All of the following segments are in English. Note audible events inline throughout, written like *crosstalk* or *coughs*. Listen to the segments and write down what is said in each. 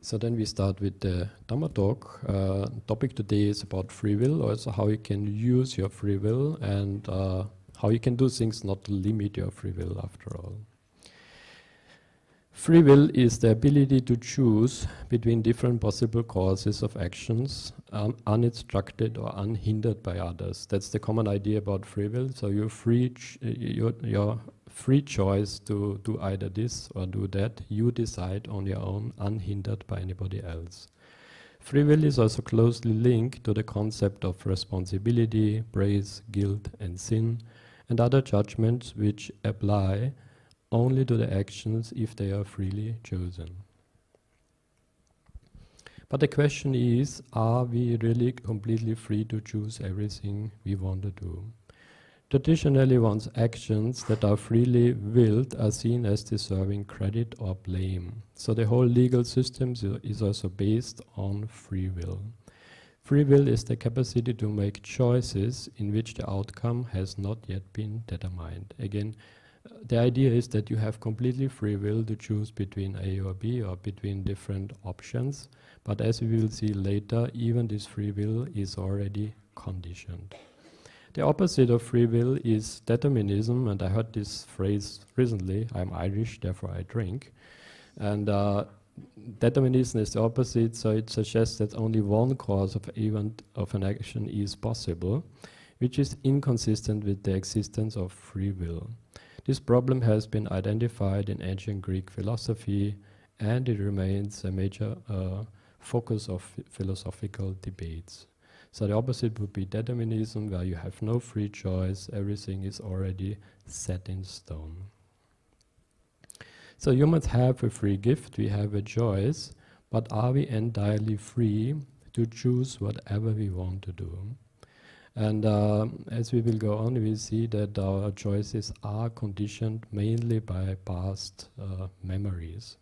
So then we start with the Dhamma talk. Uh, topic today is about free will, also how you can use your free will and uh, how you can do things not to limit your free will after all. Free will is the ability to choose between different possible causes of actions, un uninstructed or unhindered by others. That's the common idea about free will. So you're free, your, your free choice to do either this or do that. You decide on your own, unhindered by anybody else. Free will is also closely linked to the concept of responsibility, praise, guilt, and sin, and other judgments which apply only to the actions if they are freely chosen. But the question is, are we really completely free to choose everything we want to do? Traditionally, one's actions that are freely willed are seen as deserving credit or blame. So the whole legal system is also based on free will. Free will is the capacity to make choices in which the outcome has not yet been determined. Again, the idea is that you have completely free will to choose between A or B or between different options. But as we will see later, even this free will is already conditioned. The opposite of free will is determinism, and I heard this phrase recently I'm Irish, therefore I drink. And uh, determinism is the opposite, so it suggests that only one cause of event of an action is possible, which is inconsistent with the existence of free will. This problem has been identified in ancient Greek philosophy, and it remains a major uh, focus of philosophical debates. So the opposite would be determinism, where you have no free choice, everything is already set in stone. So humans have a free gift, we have a choice, but are we entirely free to choose whatever we want to do? And uh, as we will go on, we see that our choices are conditioned mainly by past uh, memories.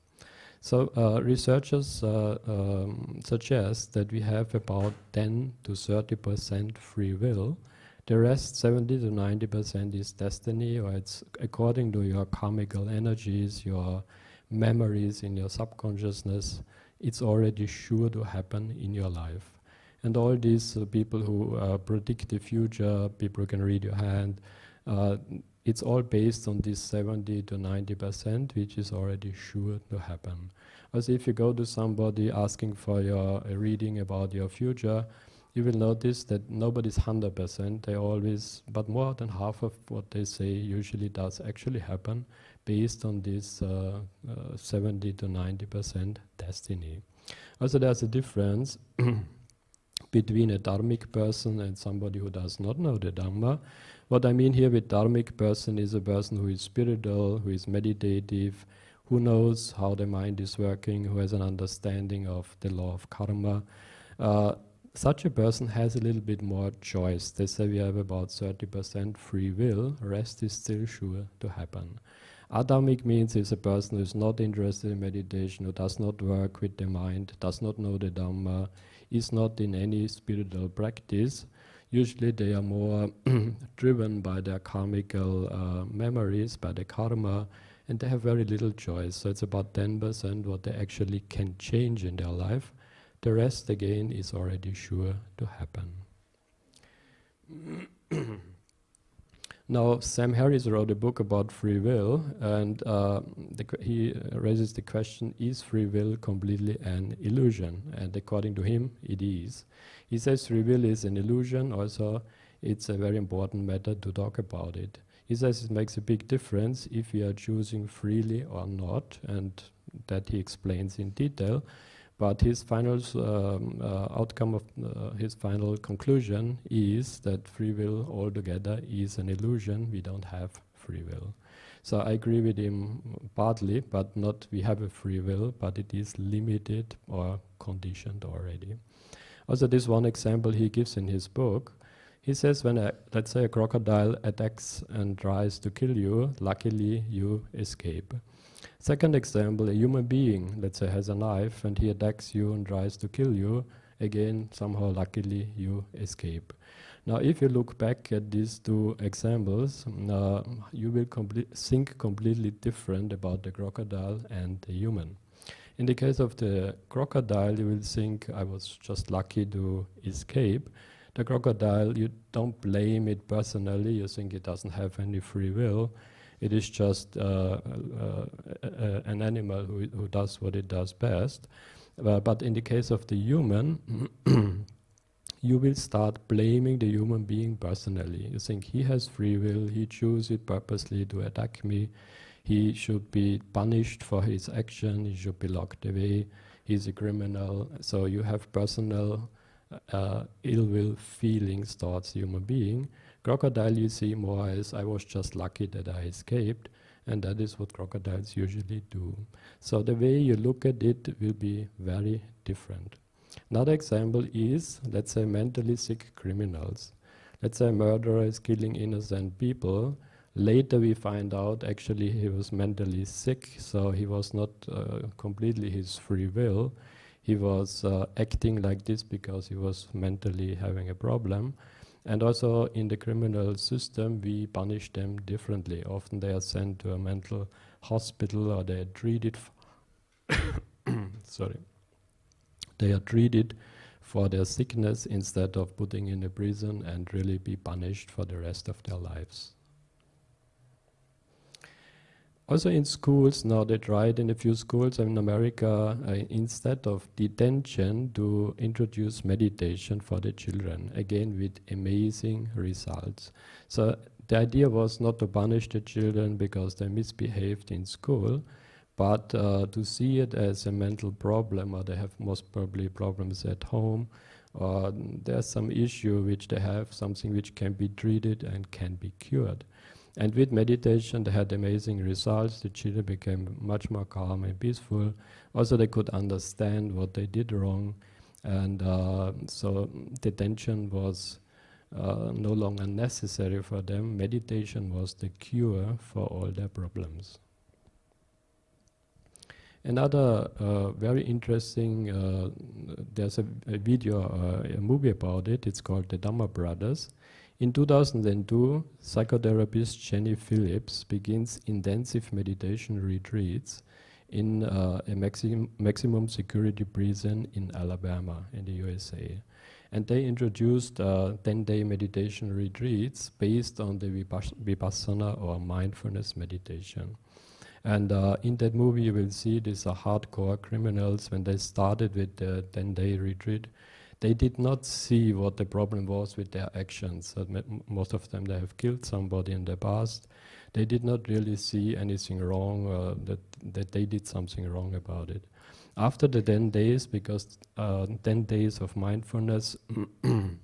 So uh, researchers uh, um, suggest that we have about 10 to 30 percent free will. The rest, 70 to 90 percent, is destiny, or it's according to your karmical energies, your memories in your subconsciousness. It's already sure to happen in your life. And all these uh, people who uh, predict the future, people who can read your hand, uh, it's all based on this 70 to 90 percent, which is already sure to happen. As if you go to somebody asking for your a reading about your future, you will notice that nobody's 100%. They always, but more than half of what they say usually does actually happen based on this uh, uh, 70 to 90% destiny. Also, there's a difference *clears throat* between a dharmic person and somebody who does not know the Dhamma. What I mean here with dharmic person is a person who is spiritual, who is meditative, who knows how the mind is working, who has an understanding of the law of karma. Uh, such a person has a little bit more choice. They say we have about 30% free will, rest is still sure to happen. Adharmic means is a person who is not interested in meditation, who does not work with the mind, does not know the Dhamma, is not in any spiritual practice. Usually they are more *clears throat* driven by their karmical uh, memories, by the karma, and they have very little choice. So it's about 10% what they actually can change in their life. The rest, again, is already sure to happen. *clears throat* now, Sam Harris wrote a book about free will, and uh, he raises the question is free will completely an illusion? And according to him, it is. He says free will is an illusion, also, it's a very important matter to talk about it. He says it makes a big difference if we are choosing freely or not, and that he explains in detail. But his final um, uh, outcome of uh, his final conclusion is that free will altogether is an illusion. We don't have free will. So I agree with him partly, but not we have a free will, but it is limited or conditioned already. Also, this one example he gives in his book he says when, a, let's say, a crocodile attacks and tries to kill you, luckily you escape. Second example, a human being, let's say, has a knife and he attacks you and tries to kill you. Again, somehow, luckily, you escape. Now, if you look back at these two examples, uh, you will think completely different about the crocodile and the human. In the case of the crocodile, you will think I was just lucky to escape. The crocodile, you don't blame it personally, you think it doesn't have any free will. It is just uh, uh, an animal who, who does what it does best. Uh, but in the case of the human, *clears throat* you will start blaming the human being personally. You think he has free will, he chooses it purposely to attack me, he should be punished for his action, he should be locked away, he's a criminal. So you have personal uh, ill will feelings towards the human being. Crocodile you see more as I was just lucky that I escaped, and that is what crocodiles usually do. So the way you look at it will be very different. Another example is, let's say, mentally sick criminals. Let's say a murderer is killing innocent people, Later we find out actually he was mentally sick, so he was not uh, completely his free will. He was uh, acting like this because he was mentally having a problem. And also in the criminal system, we punish them differently. Often they are sent to a mental hospital or they are treated. *coughs* sorry. They are treated for their sickness instead of putting in a prison and really be punished for the rest of their lives. Also in schools now they tried in a few schools in America uh, instead of detention to introduce meditation for the children again with amazing results. So the idea was not to punish the children because they misbehaved in school, but uh, to see it as a mental problem or they have most probably problems at home or there's some issue which they have, something which can be treated and can be cured. And with meditation, they had amazing results. The children became much more calm and peaceful. Also, they could understand what they did wrong. And uh, so detention was uh, no longer necessary for them. Meditation was the cure for all their problems. Another uh, very interesting, uh, there's a, a video, uh, a movie about it. It's called The Dhamma Brothers. In 2002, psychotherapist Jenny Phillips begins intensive meditation retreats in uh, a maximum, maximum security prison in Alabama in the USA. And they introduced 10-day uh, meditation retreats based on the Vipassana or mindfulness meditation. And uh, in that movie, you will see these are hardcore criminals when they started with the 10-day retreat they did not see what the problem was with their actions. most of them, they have killed somebody in the past. They did not really see anything wrong, uh, that, that they did something wrong about it. After the 10 days, because uh, 10 days of mindfulness,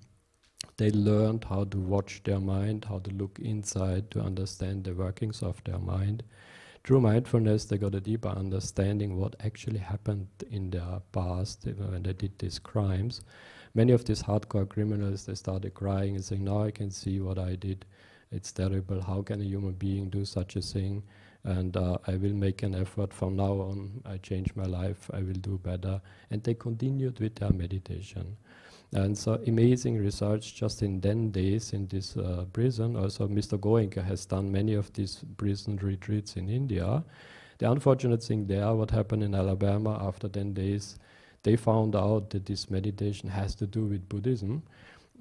*clears throat* they learned how to watch their mind, how to look inside, to understand the workings of their mind. Through mindfulness, they got a deeper understanding what actually happened in their past when they did these crimes. Many of these hardcore criminals, they started crying and saying, now I can see what I did. It's terrible. How can a human being do such a thing? And uh, I will make an effort from now on. I change my life. I will do better. And they continued with their meditation. And so amazing results just in 10 days in this uh, prison. Also, Mr. Goenka has done many of these prison retreats in India. The unfortunate thing there, what happened in Alabama after 10 days, they found out that this meditation has to do with Buddhism.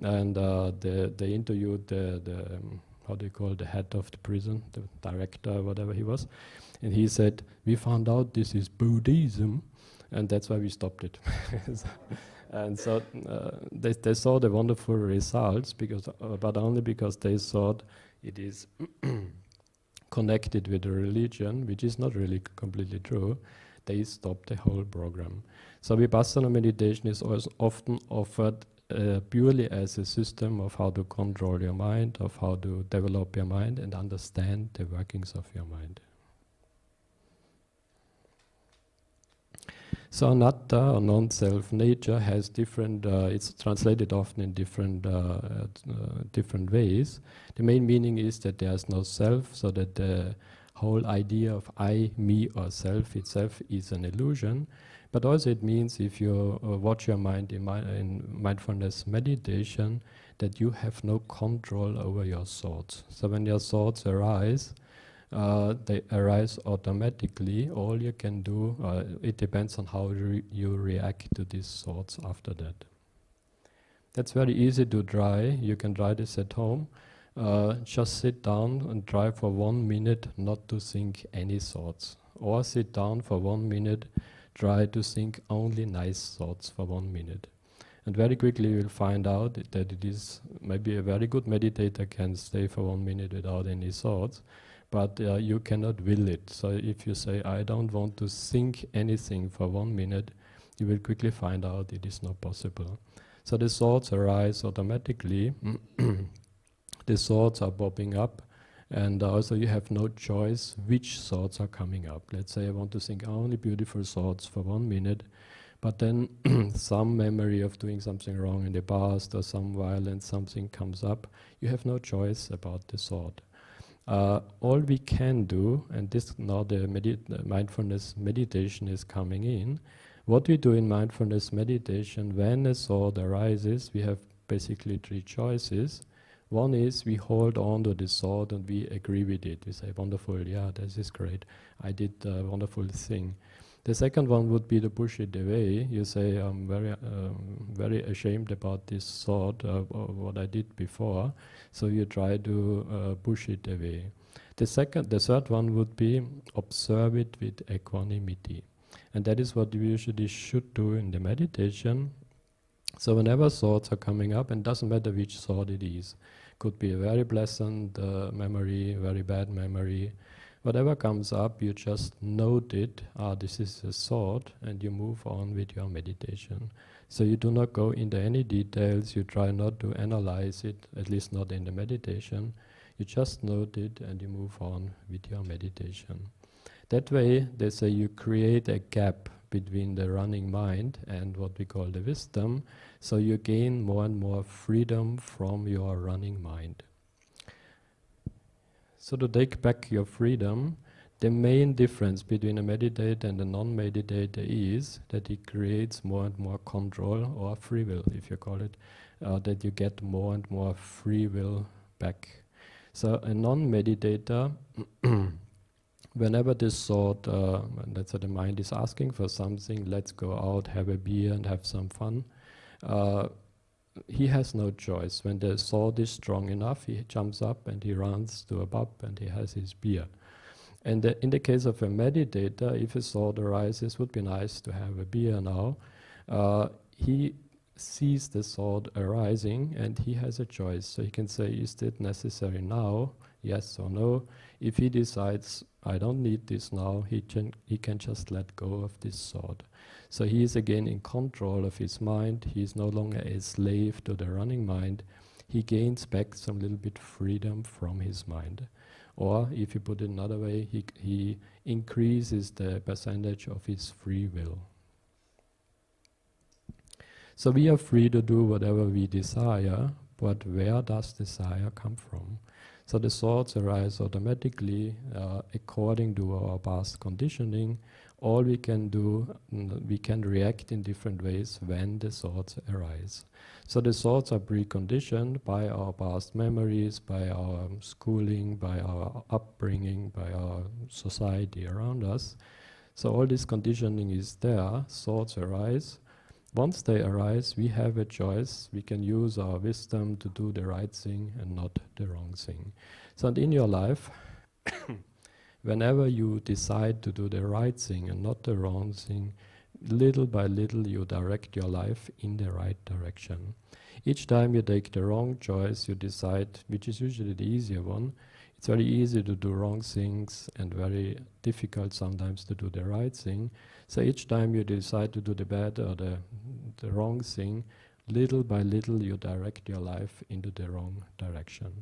And uh, the, they interviewed the, the um, how do you call the head of the prison, the director, whatever he was. And he said, we found out this is Buddhism, and that's why we stopped it. *laughs* And so uh, they, they saw the wonderful results, because, uh, but only because they thought it is *clears throat* connected with the religion, which is not really completely true. They stopped the whole program. So Vipassana meditation is often offered uh, purely as a system of how to control your mind, of how to develop your mind and understand the workings of your mind. So anatta or non-self nature has different. Uh, it's translated often in different uh, uh, different ways. The main meaning is that there's no self, so that the whole idea of I, me, or self itself is an illusion. But also it means if you uh, watch your mind in, mi in, mindfulness meditation, that you have no control over your thoughts. So when your thoughts arise, uh, they arise automatically. All you can do, uh, it depends on how re you react to these thoughts after that. That's very easy to try. You can try this at home. Uh, just sit down and try for one minute not to think any thoughts. Or sit down for one minute, try to think only nice thoughts for one minute. And very quickly you'll find out that it is maybe a very good meditator can stay for one minute without any thoughts, but uh, you cannot will it. So if you say, I don't want to think anything for one minute, you will quickly find out it is not possible. So the thoughts arise automatically. *clears throat* the thoughts are popping up, and also you have no choice which thoughts are coming up. Let's say I want to think only beautiful thoughts for one minute, but then *clears throat* some memory of doing something wrong in the past or some violent something comes up. You have no choice about the thought. Uh, all we can do, and this now the, medi mindfulness meditation is coming in, what we do in mindfulness meditation, when a thought arises, we have basically three choices. One is we hold on to the thought and we agree with it. We say, wonderful, yeah, this is great. I did a wonderful thing. The second one would be to push it away. You say, I'm very, um, very ashamed about this thought, uh, what I did before. So you try to uh, push it away. The second, the third one would be observe it with equanimity. And that is what you usually should do in the meditation. So whenever thoughts are coming up, and doesn't matter which thought it is, could be a very pleasant uh, memory, very bad memory, whatever comes up, you just note it, ah, this is a thought, and you move on with your meditation. So you do not go into any details, you try not to analyze it, at least not in the meditation. You just note it and you move on with your meditation. That way, they say you create a gap between the running mind and what we call the wisdom, so you gain more and more freedom from your running mind. So to take back your freedom, the main difference between a meditator and a non-meditator is that he creates more and more control or free will, if you call it, uh, that you get more and more free will back. So a non-meditator *clears throat* whenever this thought, uh, let's say the mind is asking for something, let's go out, have a beer and have some fun, uh, he has no choice. When the thought is strong enough, he jumps up and he runs to a pub and he has his beer. And in the case of a meditator, if a thought arises, would be nice to have a beer now, uh, he sees the thought arising and he has a choice. So he can say, is it necessary now? Yes or no. If he decides I don't need this now. He can, he can just let go of this thought. So he is again in control of his mind. He is no longer a slave to the running mind. He gains back some little bit freedom from his mind. Or if you put it another way, he, he increases the percentage of his free will. So we are free to do whatever we desire, but where does desire come from? So the thoughts arise automatically uh, according to our past conditioning. All we can do, we can react in different ways when the thoughts arise. So the thoughts are preconditioned by our past memories, by our schooling, by our upbringing, by our society around us. So all this conditioning is there, thoughts arise, once they arise, we have a choice. We can use our wisdom to do the right thing and not the wrong thing. So in your life, *coughs* whenever you decide to do the right thing and not the wrong thing, little by little you direct your life in the right direction. Each time you take the wrong choice, you decide, which is usually the easier one, it's very easy to do wrong things and very difficult sometimes to do the right thing. So each time you decide to do the bad or the, the wrong thing, little by little you direct your life into the wrong direction.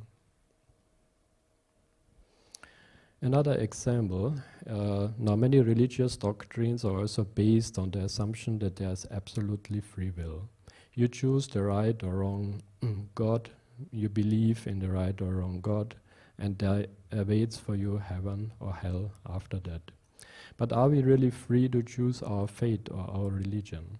Another example, uh, now many religious doctrines are also based on the assumption that there's absolutely free will. You choose the right or wrong *clears throat* God, you believe in the right or wrong God, and there awaits for you heaven or hell after that. But are we really free to choose our fate or our religion?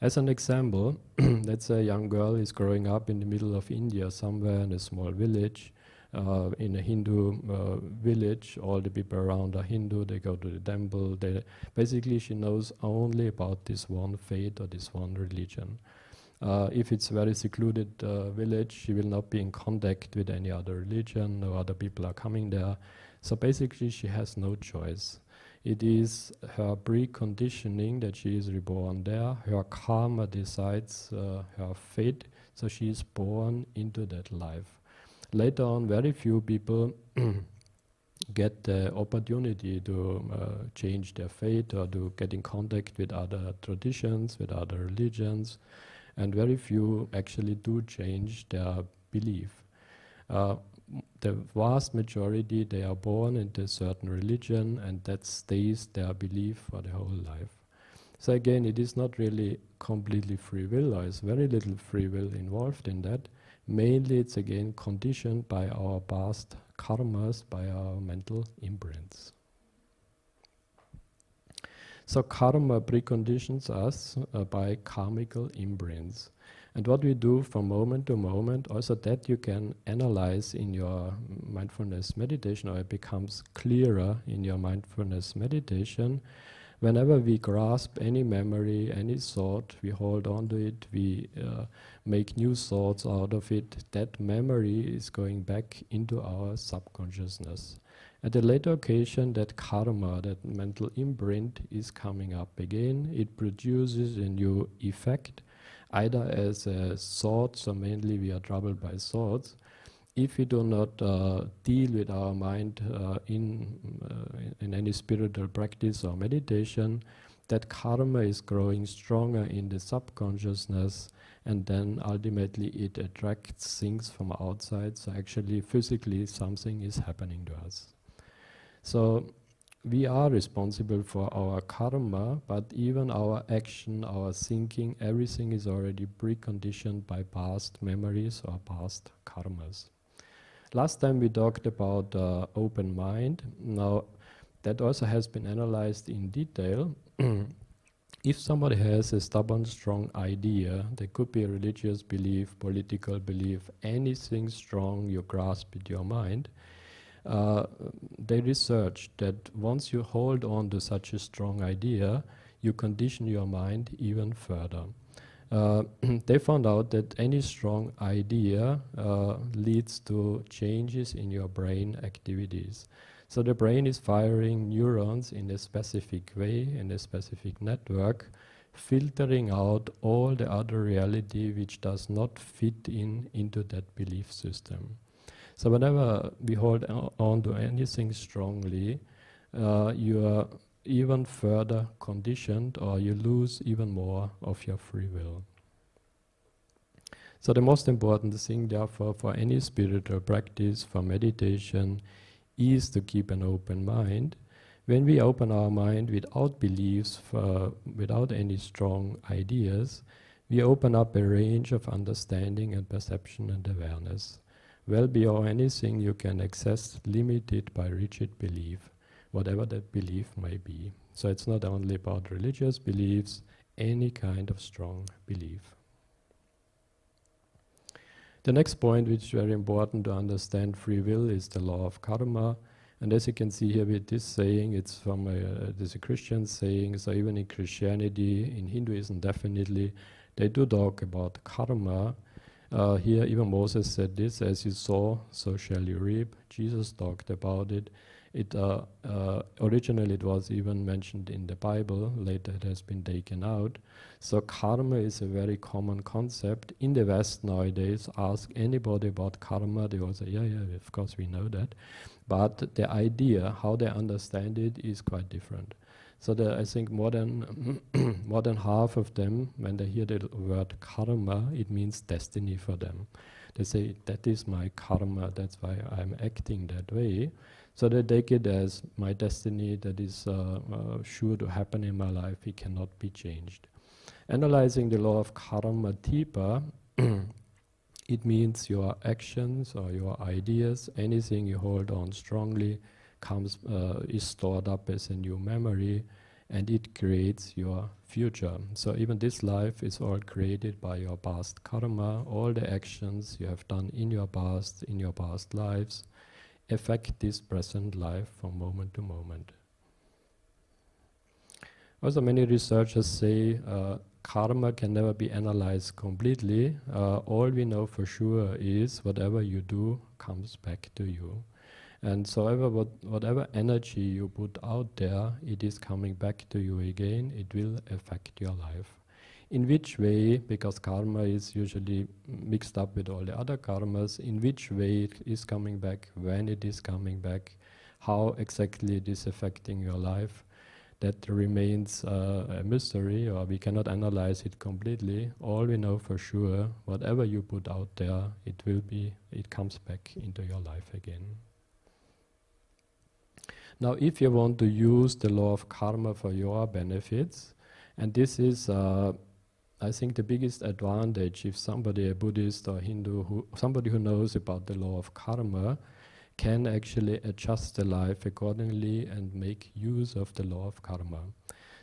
As an example, *clears throat* let's say a young girl is growing up in the middle of India, somewhere in a small village. uh, in a Hindu uh, village, all the people around are Hindu, they go to the temple. They basically, she knows only about this one faith or this one religion. Uh, if it's a very secluded uh, village, she will not be in contact with any other religion, no other people are coming there. So basically, she has no choice. It is her preconditioning that she is reborn there. Her karma decides uh, her fate, so she is born into that life. Later on, very few people *clears throat* get the opportunity to uh, change their fate or to get in contact with other traditions, with other religions, and very few actually do change their belief. Uh, the vast majority, they are born into a certain religion and that stays their belief for the whole life. So again, it is not really completely free will, is very little free will involved in that. Mainly it's again conditioned by our past karmas, by our mental imprints. So karma preconditions us uh, by karmical imprints. And what we do from moment to moment, also that you can analyze in your mindfulness meditation, or it becomes clearer in your mindfulness meditation. Whenever we grasp any memory, any thought, we hold on to it, we uh, make new thoughts out of it, that memory is going back into our subconsciousness. At a later occasion, that karma, that mental imprint, is coming up again. It produces a new effect either as a thought, so mainly we are troubled by thoughts. If we do not uh, deal with our mind uh, in, uh, in any spiritual practice or meditation, that karma is growing stronger in the subconsciousness and then ultimately it attracts things from outside. So actually physically something is happening to us. So we are responsible for our karma, but even our action, our thinking, everything is already preconditioned by past memories or past karmas. Last time we talked about uh, open mind. Now, that also has been analyzed in detail. *clears throat* if somebody has a stubborn, strong idea, there could be a religious belief, political belief, anything strong you grasp with your mind, uh, they researched that once you hold on to such a strong idea, you condition your mind even further. Uh, *clears throat* they found out that any strong idea uh, leads to changes in your brain activities. So the brain is firing neurons in a specific way, in a specific network, filtering out all the other reality which does not fit in into that belief system. So whenever we hold on to anything strongly, uh, you are even further conditioned or you lose even more of your free will. So the most important thing therefore for any spiritual practice, for meditation, is to keep an open mind. When we open our mind without beliefs, for, without any strong ideas, we open up a range of understanding and perception and awareness well beyond anything you can access, limited by rigid belief, whatever that belief may be. So it's not only about religious beliefs, any kind of strong belief. The next point, which is very important to understand free will, is the law of karma. And as you can see here with this saying, it's from a, this a Christian saying, so even in Christianity, in Hinduism definitely, they do talk about karma, uh, here, even Moses said this, as you saw, so shall you reap. Jesus talked about it. It uh, uh, originally it was even mentioned in the Bible. Later, it has been taken out. So karma is a very common concept in the West nowadays. Ask anybody about karma, they will say, "Yeah, yeah, of course we know that." But the idea, how they understand it, is quite different. So the, I think more than *clears throat* more than half of them, when they hear the word karma, it means destiny for them. They say that is my karma. That's why I'm acting that way. So they take it as my destiny that is uh, uh, sure to happen in my life. It cannot be changed. Analyzing the law of karma deeper, *clears throat* it means your actions or your ideas, anything you hold on strongly, comes uh, is stored up as a new memory and it creates your future. So even this life is all created by your past karma, all the actions you have done in your past, in your past lives, affect this present life from moment to moment. Also, many researchers say uh, karma can never be analyzed completely. Uh, all we know for sure is whatever you do comes back to you. And so ever what, whatever energy you put out there, it is coming back to you again. It will affect your life. In which way, because karma is usually mixed up with all the other karmas, in which way it is coming back, when it is coming back, how exactly it is affecting your life, that remains uh, a mystery or we cannot analyze it completely. All we know for sure, whatever you put out there, it will be, it comes back into your life again. Now, if you want to use the law of karma for your benefits, and this is, uh, I think, the biggest advantage if somebody, a Buddhist or Hindu, who, somebody who knows about the law of karma, can actually adjust the life accordingly and make use of the law of karma.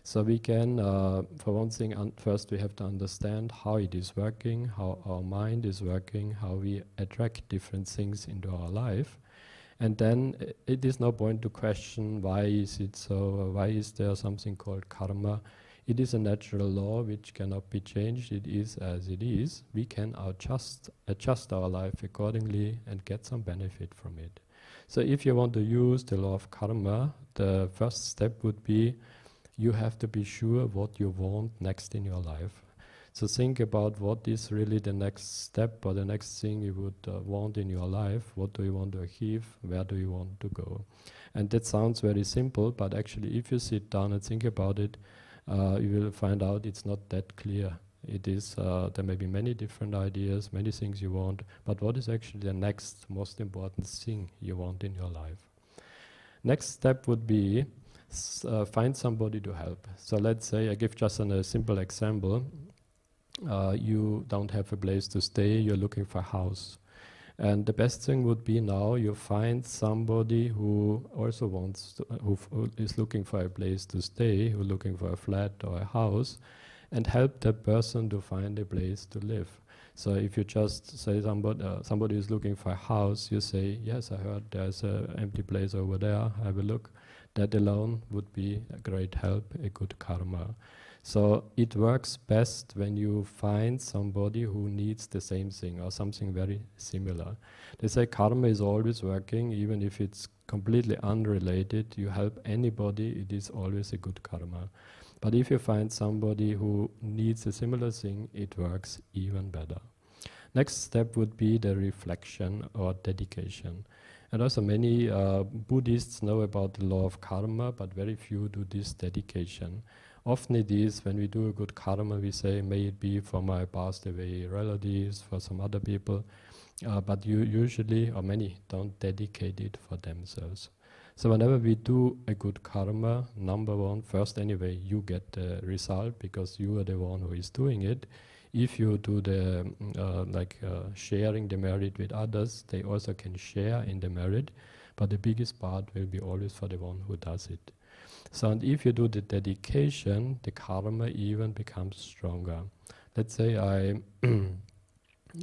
So we can, uh, for one thing, first we have to understand how it is working, how our mind is working, how we attract different things into our life. And then it is no point to question why is it so, why is there something called karma. It is a natural law which cannot be changed, it is as it is. We can adjust, adjust our life accordingly and get some benefit from it. So if you want to use the law of karma, the first step would be you have to be sure what you want next in your life. So think about what is really the next step or the next thing you would uh, want in your life. What do you want to achieve? Where do you want to go? And that sounds very simple, but actually, if you sit down and think about it, uh, you will find out it's not that clear. It is uh, there may be many different ideas, many things you want, but what is actually the next most important thing you want in your life? Next step would be uh, find somebody to help. So let's say I give just an, a simple example uh, you don't have a place to stay, you're looking for a house. And the best thing would be now you find somebody who also wants, to, who, who is looking for a place to stay, who's looking for a flat or a house, and help that person to find a place to live. So if you just say somebody, uh, somebody is looking for a house, you say, yes, I heard there's an empty place over there, have a look. That alone would be a great help, a good karma. So it works best when you find somebody who needs the same thing or something very similar. They say karma is always working, even if it's completely unrelated. You help anybody, it is always a good karma. But if you find somebody who needs a similar thing, it works even better. Next step would be the reflection or dedication. And also many uh, Buddhists know about the law of karma, but very few do this dedication. Often it is when we do a good karma, we say, may it be for my passed away relatives, for some other people, uh, but you usually, or many, don't dedicate it for themselves. So whenever we do a good karma, number one, first anyway, you get the result because you are the one who is doing it. If you do the uh, like uh, sharing the merit with others, they also can share in the merit, but the biggest part will be always for the one who does it. So and if you do the dedication, the karma even becomes stronger. Let's say I *clears throat*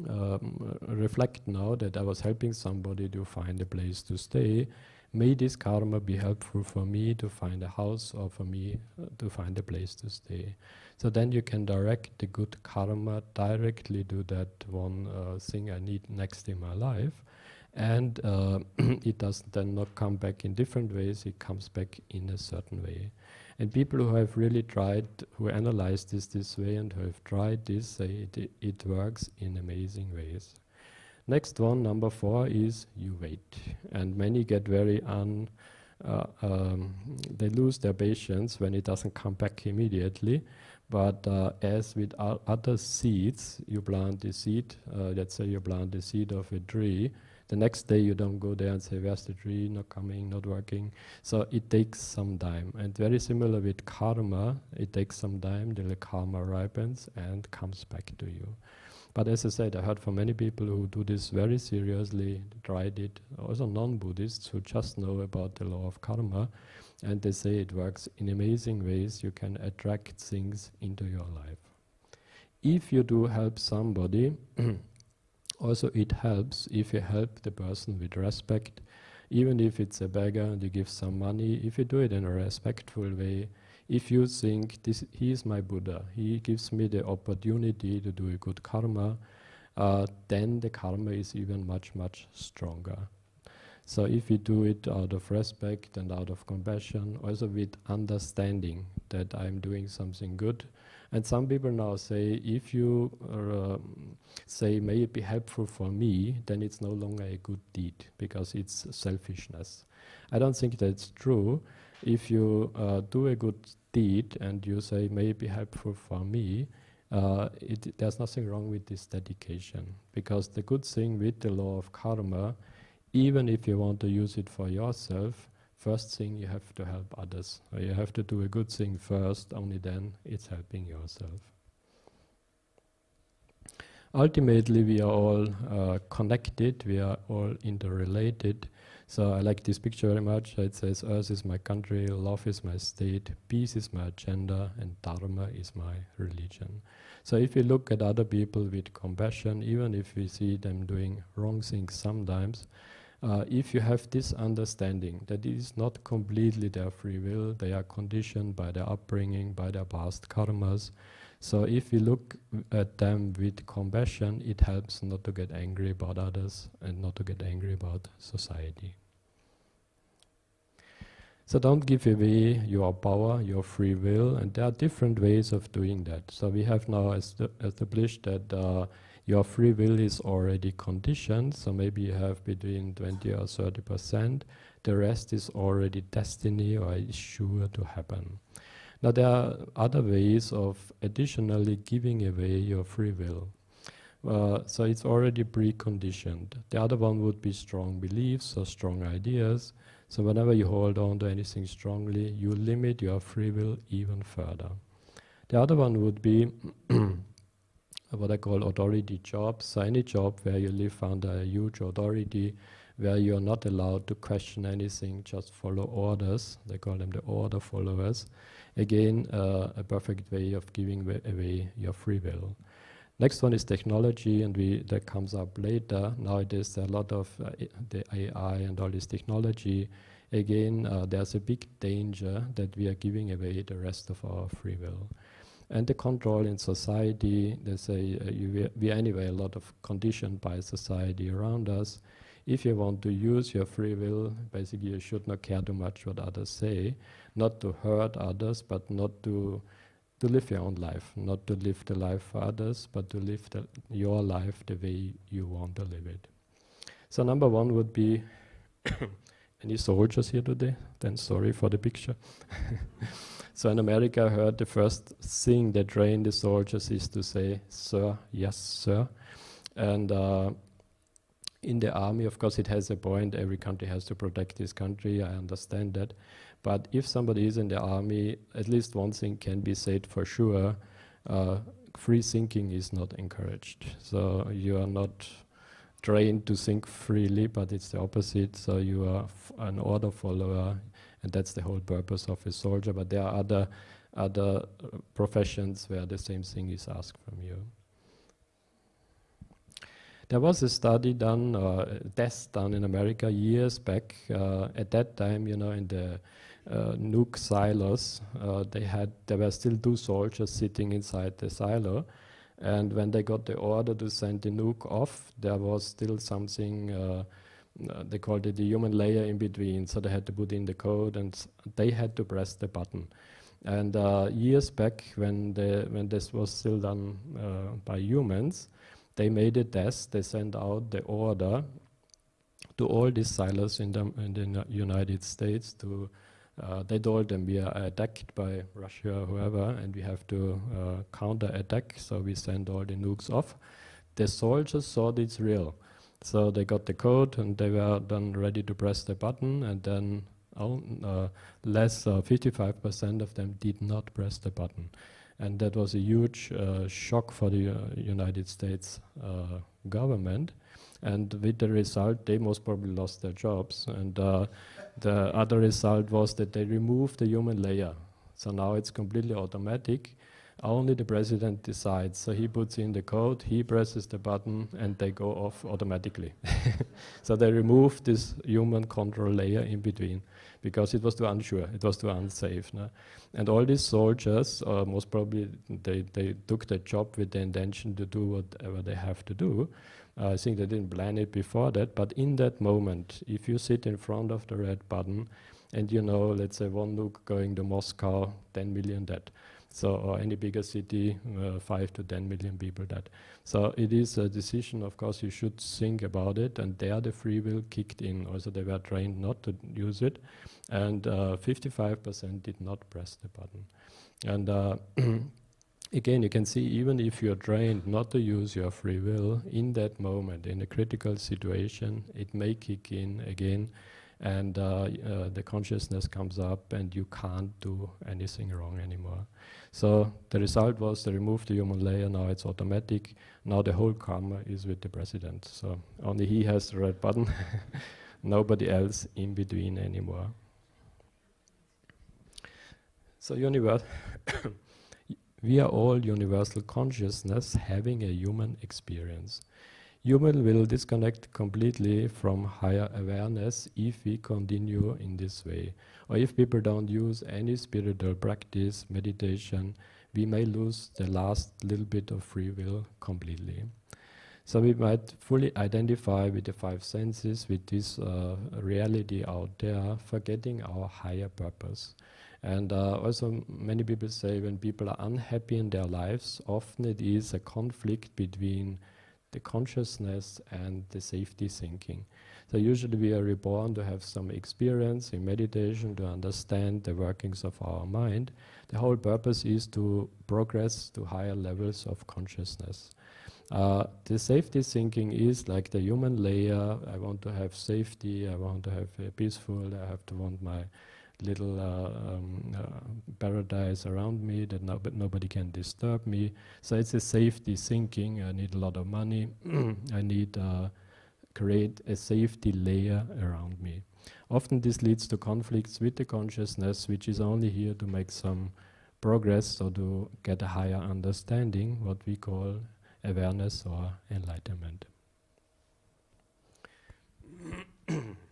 um, reflect now that I was helping somebody to find a place to stay. May this karma be helpful for me to find a house or for me uh, to find a place to stay. So then you can direct the good karma directly to that one uh, thing I need next in my life and uh, *clears throat* it does then not come back in different ways, it comes back in a certain way. And people who have really tried, who analyze this this way and who have tried this, say it, it works in amazing ways. Next one, number four, is you wait. And many get very un, uh, um, they lose their patience when it doesn't come back immediately. But uh, as with other seeds, you plant the seed, uh, let's say you plant the seed of a tree, the next day you don't go there and say, where's the tree, not coming, not working. So it takes some time. And very similar with karma, it takes some time till the karma ripens and comes back to you. But as I said, I heard from many people who do this very seriously, tried it, also non-Buddhists who just know about the law of karma, And they say it works in amazing ways. You can attract things into your life. If you do help somebody, *clears throat* also it helps if you help the person with respect, even if it's a beggar and you give some money, if you do it in a respectful way, if you think this, he is my Buddha, he gives me the opportunity to do a good karma, uh, then the karma is even much, much stronger. So if you do it out of respect and out of compassion, also with understanding that I'm doing something good. And some people now say, if you uh, say, may it be helpful for me, then it's no longer a good deed because it's selfishness. I don't think that's true. If you uh, do a good deed and you say, may it be helpful for me, uh, it, there's nothing wrong with this dedication because the good thing with the law of karma even if you want to use it for yourself, first thing you have to help others. You have to do a good thing first, only then it's helping yourself. Ultimately, we are all uh, connected, we are all interrelated. So I like this picture very much. It says, Earth is my country, love is my state, peace is my agenda, and Dharma is my religion. So if we look at other people with compassion, even if we see them doing wrong things sometimes, uh, if you have this understanding that it is not completely their free will, they are conditioned by their upbringing, by their past karmas. So if we look at them with compassion, it helps not to get angry about others and not to get angry about society. So don't give away your power, your free will, and there are different ways of doing that. So we have now established that uh, your free will is already conditioned, so maybe you have between 20 or 30 percent. The rest is already destiny or is sure to happen. Now there are other ways of additionally giving away your free will. Uh, so it's already preconditioned. The other one would be strong beliefs or strong ideas. So whenever you hold on to anything strongly, you limit your free will even further. The other one would be *clears throat* what I call authority jobs. So any job where you live under a huge authority, where you're not allowed to question anything, just follow orders. They call them the order followers. Again, uh, a perfect way of giving away your free will. Next one is technology, and we that comes up later. Nowadays, there are a lot of uh, the AI and all this technology. Again, uh, there's a big danger that we are giving away the rest of our free will and the control in society. They say uh, you, we anyway a lot of conditioned by society around us. If you want to use your free will, basically you should not care too much what others say, not to hurt others, but not to to live your own life, not to live the life for others, but to live the, your life the way you want to live it. So number one would be *coughs* any soldiers here today? Then sorry for the picture. *laughs* So in America, I heard the first thing they train the soldiers is to say, sir, yes, sir. And uh, in the army, of course, it has a point. Every country has to protect its country. I understand that. But if somebody is in the army, at least one thing can be said for sure. Uh, free thinking is not encouraged. So you are not trained to think freely, but it's the opposite. So you are an order follower and that's the whole purpose of a soldier. But there are other other uh, professions where the same thing is asked from you. There was a study done, uh, a test done in America years back. Uh, at that time, you know, in the uh, nuke silos, uh, they had there were still two soldiers sitting inside the silo, and when they got the order to send the nuke off, there was still something uh, they called it the human layer in between. So they had to put in the code and they had to press the button. And uh, years back, when the when this was still done uh, by humans, they made a test. They sent out the order to all these silos in the, in the United States. To uh, they told them we are attacked by Russia or whoever, and we have to uh, counter attack. So we send all the nukes off. The soldiers thought it's real. So they got the code and they were then ready to press the button and then oh, uh, less 55% of them did not press the button. And that was a huge uh, shock for the uh, United States uh, government. And with the result, they most probably lost their jobs. And uh, the other result was that they removed the human layer. So now it's completely automatic. Only the president decides. So he puts in the code, he presses the button, and they go off automatically. *laughs* so they remove this human control layer in between because it was too unsure, it was too unsafe. No? And all these soldiers, uh, most probably, they, they took the job with the intention to do whatever they have to do. Uh, I think they didn't plan it before that, but in that moment, if you sit in front of the red button and you know, let's say one nuke going to Moscow, 10 million dead. So, or any bigger city, uh, 5 to 10 million people that. So it is a decision, of course, you should think about it, and there the free will kicked in. Also, they were trained not to use it, and 55% uh, did not press the button. And uh, *clears throat* again, you can see even if you're trained not to use your free will, in that moment, in a critical situation, it may kick in again, and uh, uh, the consciousness comes up, and you can't do anything wrong anymore. So the result was they removed the human layer, now it's automatic. Now the whole karma is with the president. So only he has the red button, *laughs* nobody else in between anymore. So universe. *coughs* We are all universal consciousness having a human experience. Human will disconnect completely from higher awareness if we continue in this way. Or if people don't use any spiritual practice, meditation, we may lose the last little bit of free will completely. So we might fully identify with the five senses, with this uh, reality out there, forgetting our higher purpose. And uh, also, many people say when people are unhappy in their lives, often it is a conflict between the consciousness and the safety thinking. So, usually, we are reborn to have some experience in meditation to understand the workings of our mind. The whole purpose is to progress to higher levels of consciousness. Uh, the safety thinking is like the human layer. I want to have safety. I want to have peaceful. I have to want my little uh, um, uh, paradise around me that no, nobody can disturb me. So it's a safety thinking. I need a lot of money. *clears throat* I need uh, create a safety layer around me. Often this leads to conflicts with the consciousness, which is only here to make some progress or to get a higher understanding, what we call awareness or enlightenment. *clears throat*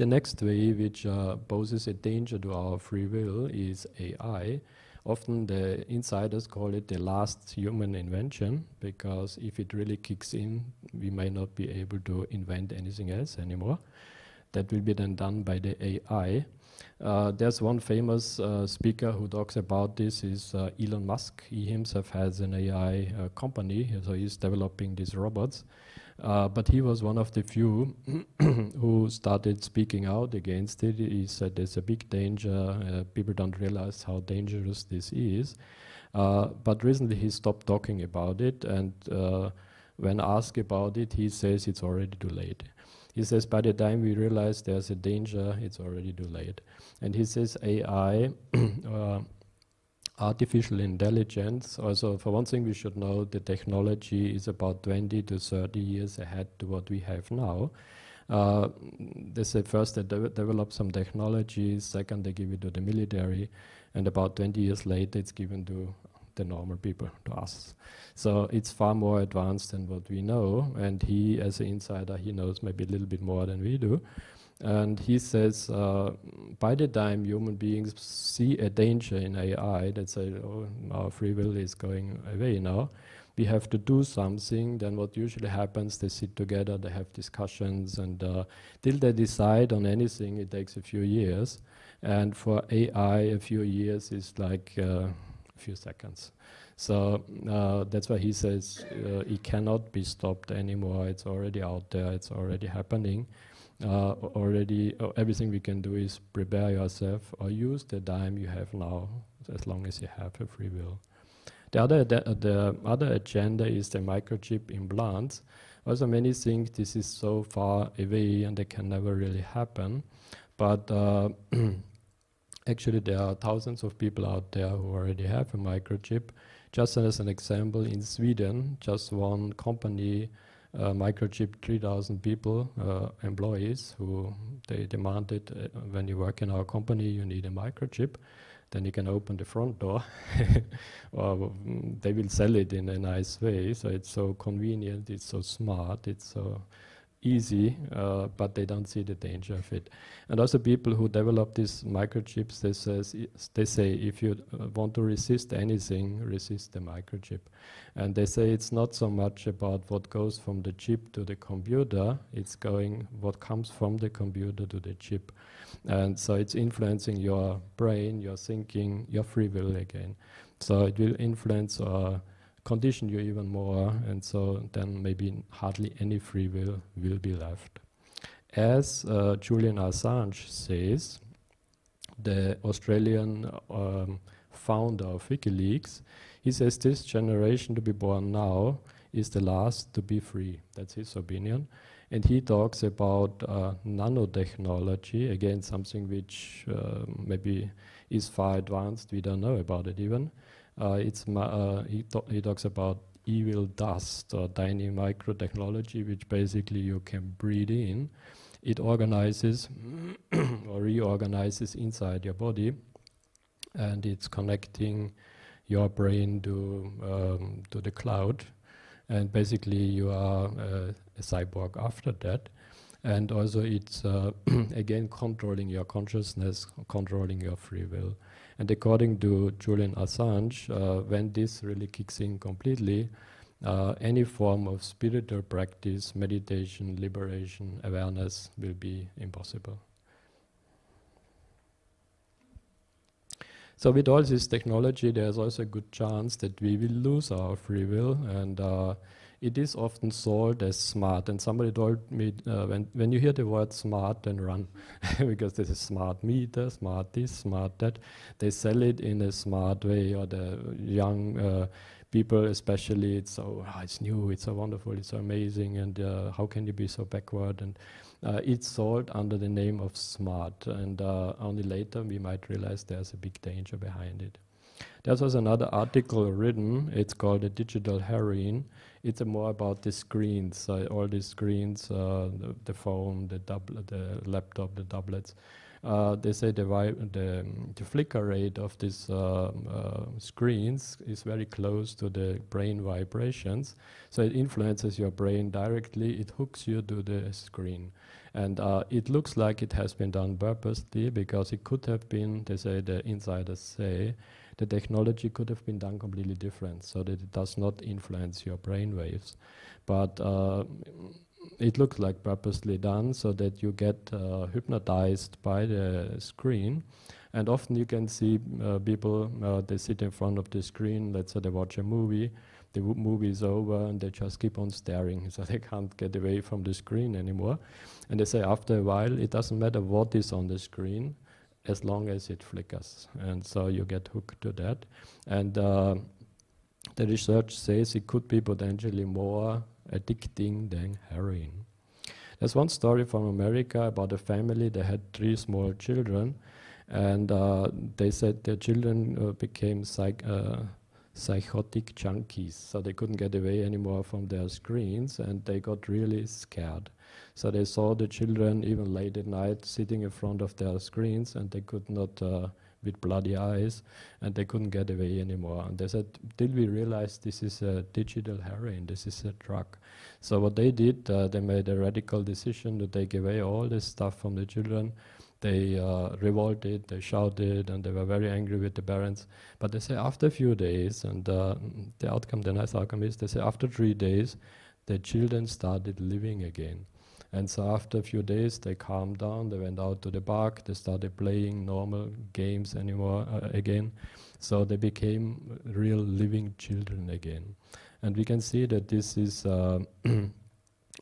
The next way which uh, poses a danger to our free will is AI. Often the insiders call it the last human invention because if it really kicks in, we may not be able to invent anything else anymore. That will be then done by the AI. Uh, there's one famous uh, speaker who talks about this is uh, Elon Musk. He himself has an AI uh, company, so he's developing these robots. Uh, but he was one of the few *clears throat* who started speaking out against it. He said there's a big danger, uh, people don't realize how dangerous this is. Uh, but recently he stopped talking about it, and uh, when asked about it, he says it's already too late. He says by the time we realize there's a danger, it's already too late. And he says AI *clears throat* uh, artificial intelligence, also for one thing we should know the technology is about 20 to 30 years ahead to what we have now. Uh, they say first they de develop some technology, second they give it to the military, and about 20 years later it's given to the normal people, to us. So it's far more advanced than what we know, and he, as an insider, he knows maybe a little bit more than we do. And he says, uh, by the time human beings see a danger in AI, that say, oh, our free will is going away now, we have to do something. Then what usually happens, they sit together, they have discussions, and uh, till they decide on anything, it takes a few years. And for AI, a few years is like uh, a few seconds. So uh, that's why he says uh, it cannot be stopped anymore. It's already out there. It's already happening uh, already uh, everything we can do is prepare yourself or use the time you have now as long as you have a free will. The other, the, the other agenda is the microchip implants. Also many think this is so far away and it can never really happen. But uh, *clears throat* actually there are thousands of people out there who already have a microchip. Just as an example, in Sweden, just one company uh, microchip 3,000 people, uh, employees, who they demanded uh, when you work in our company, you need a microchip. Then you can open the front door, *laughs* or mm, they will sell it in a nice way. So it's so convenient, it's so smart, it's so easy, uh, but they don't see the danger of it. And also people who develop these microchips, they, says, they say if you uh, want to resist anything, resist the microchip. And they say it's not so much about what goes from the chip to the computer, it's going what comes from the computer to the chip. And so it's influencing your brain, your thinking, your free will again. So it will influence uh, condition you even more, and so then maybe hardly any free will will be left. As uh, Julian Assange says, the Australian um, founder of WikiLeaks, he says this generation to be born now is the last to be free. That's his opinion. And he talks about uh, nanotechnology, again, something which uh, maybe is far advanced, we don't know about it even. Uh, it's uh, he, he talks about evil dust or tiny microtechnology, which basically you can breathe in. It organizes *clears throat* or reorganizes inside your body, and it's connecting your brain to um, to the cloud, and basically you are uh, a cyborg after that. And also, it's uh, *clears throat* again controlling your consciousness, controlling your free will. And according to Julian Assange, uh, when this really kicks in completely, uh, any form of spiritual practice, meditation, liberation, awareness will be impossible. So with all this technology, there's also a good chance that we will lose our free will and uh, it is often sold as smart. And somebody told me, uh, when, when you hear the word smart, then run. *laughs* because this is smart meter, smart this, smart that. They sell it in a smart way, or the young uh, people especially, it's so, oh, it's new, it's so wonderful, it's so amazing, and uh, how can you be so backward? And uh, it's sold under the name of smart. And uh, only later we might realize there's a big danger behind it. There's was another article written, it's called the digital heroin. It's more about the screens, uh, all these screens, uh, the, the, phone, the, the laptop, the tablets. Uh, they say the, the, the, flicker rate of these uh, screens is very close to the brain vibrations. So it influences your brain directly, it hooks you to the screen. And uh, it looks like it has been done purposely because it could have been, they say, the insiders say, the technology could have been done completely different so that it does not influence your brain waves. But uh, it looks like purposely done so that you get uh, hypnotized by the screen. And often you can see uh, people, uh, they sit in front of the screen, let's say they watch a movie, the movie is over and they just keep on staring, *laughs* so they can't get away from the screen anymore. And they say after a while, it doesn't matter what is on the screen, as long as it flickers. And so you get hooked to that. And uh, the research says it could be potentially more addicting than heroin. There's one story from America about a family that had three small children, and uh, they said their children uh, became psych uh, psychotic junkies, so they couldn't get away anymore from their screens, and they got really scared. So they saw the children even late at night sitting in front of their screens and they could not, uh, with bloody eyes, and they couldn't get away anymore. And they said, did we realize this is a digital heroin, this is a drug? So what they did, uh, they made a radical decision to take away all this stuff from the children. They uh, revolted, they shouted, and they were very angry with the parents. But they say after a few days, and uh, the outcome, the nice outcome is, they say after three days, the children started living again. And so after a few days, they calmed down. They went out to the park. They started playing normal games anymore uh, again. So they became real living children again. And we can see that this is, uh, *clears throat*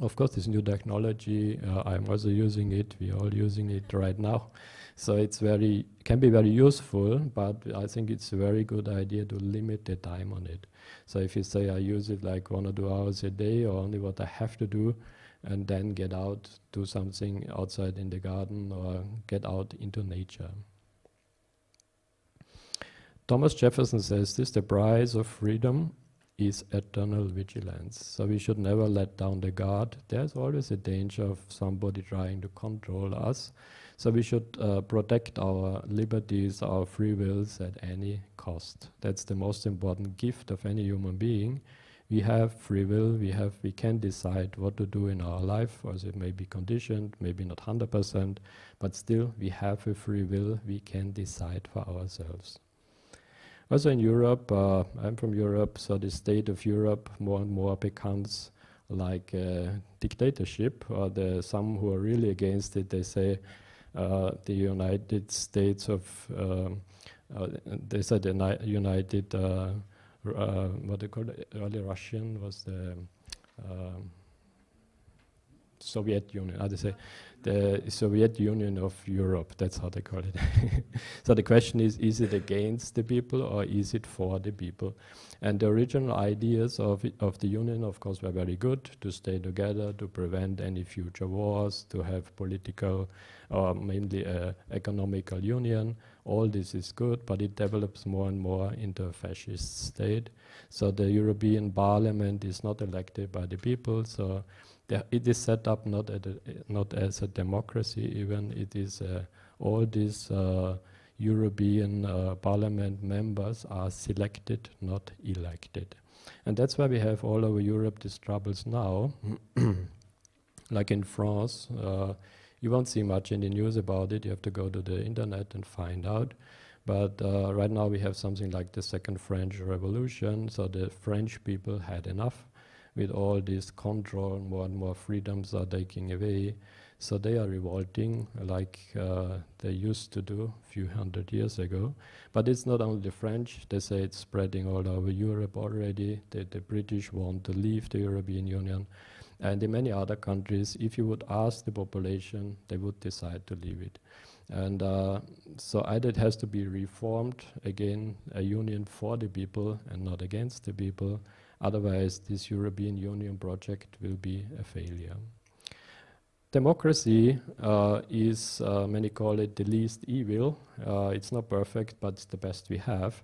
of course, this new technology. Uh, I'm also using it. We're all using it right now. So it's very can be very useful, but I think it's a very good idea to limit the time on it. So if you say I use it like one or two hours a day, or only what I have to do, and then get out, do something outside in the garden or get out into nature. Thomas Jefferson says this the price of freedom is eternal vigilance. So we should never let down the guard. There's always a danger of somebody trying to control us. So we should uh, protect our liberties, our free wills at any cost. That's the most important gift of any human being. We have free will, we have we can decide what to do in our life, or it may be conditioned, maybe not 100%, but still we have a free will, we can decide for ourselves. Also in Europe, uh, I'm from Europe, so the state of Europe more and more becomes like a dictatorship, or the, some who are really against it, they say uh, the United States of, um, uh, they said the United, uh, what they call early Russian was the um, Soviet Union, how they say, the Soviet Union of Europe, that's how they call it. *laughs* so the question is, is it against the people or is it for the people? And the original ideas of, of the Union, of course, were very good, to stay together, to prevent any future wars, to have political or mainly uh, economical union. All this is good, but it develops more and more into a fascist state. So the European Parliament is not elected by the people, so it is set up not, a, not as a democracy even, it is uh, all these uh, European uh, Parliament members are selected, not elected. And that's why we have all over Europe these troubles now. *clears throat* like in France, uh, you won't see much in the news about it, you have to go to the internet and find out. But uh, right now we have something like the Second French Revolution, so the French people had enough with all this control, more and more freedoms are taking away. So they are revolting like uh, they used to do a few hundred years ago. But it's not only the French, they say it's spreading all over Europe already. The, the British want to leave the European Union. And in many other countries, if you would ask the population, they would decide to leave it. And uh, so either it has to be reformed, again, a union for the people and not against the people, Otherwise, this European Union project will be a failure. Democracy uh, is, uh, many call it the least evil. Uh, it's not perfect, but it's the best we have.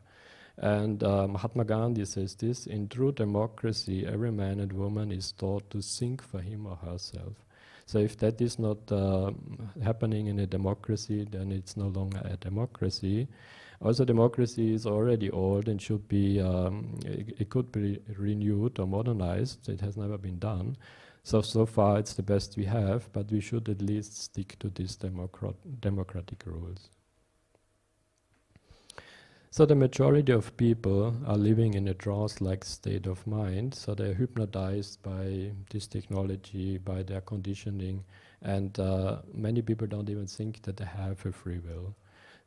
And uh, Mahatma Gandhi says this, in true democracy, every man and woman is taught to think for him or herself. So if that is not uh, happening in a democracy, then it's no longer a democracy. Also, democracy is already old and should be, um, it, it, could be renewed or modernized. It has never been done. So, so far it's the best we have, but we should at least stick to these democrat democratic rules. So the majority of people are living in a trance-like state of mind, so they're hypnotized by this technology, by their conditioning, and uh, many people don't even think that they have a free will.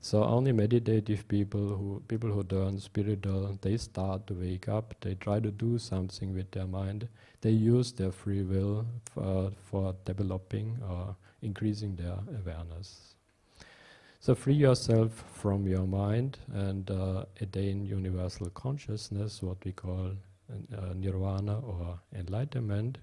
So only meditative people who people who turn spiritual, they start to wake up. They try to do something with their mind. They use their free will for, for developing or increasing their awareness. So free yourself from your mind and uh, attain universal consciousness, what we call uh, nirvana or enlightenment.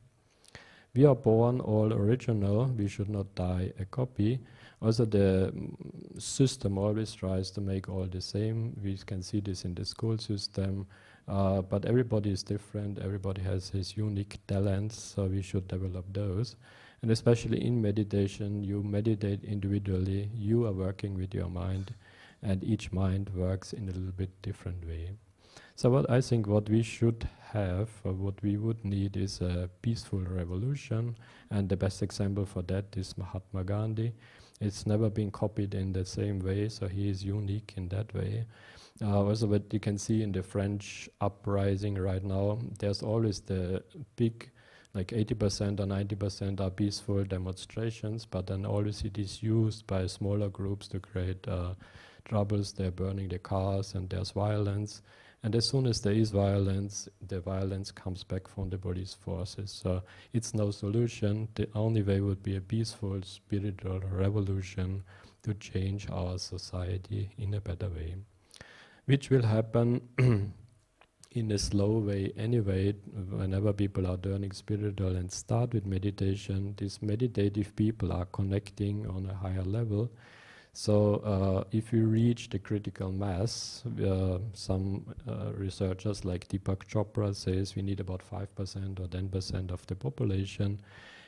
We are born all original. We should not die a copy. Also, the mm, system always tries to make all the same. We can see this in the school system, uh, but everybody is different. Everybody has his unique talents, so we should develop those. And especially in meditation, you meditate individually. You are working with your mind, and each mind works in a little bit different way. So what I think what we should have, or what we would need, is a peaceful revolution. And the best example for that is Mahatma Gandhi. It's never been copied in the same way, so he is unique in that way. Uh, also, what you can see in the French uprising right now, there's always the big, like 80% or 90% are peaceful demonstrations, but then always it is used by smaller groups to create uh, troubles. They're burning the cars and there's violence. And as soon as there is violence, the violence comes back from the police forces. So it's no solution. The only way would be a peaceful spiritual revolution to change our society in a better way, which will happen *clears throat* in a slow way anyway. Whenever people are turning spiritual and start with meditation, these meditative people are connecting on a higher level So uh, if we reach the critical mass, uh, some uh, researchers like Deepak Chopra says we need about 5% or 10% of the population,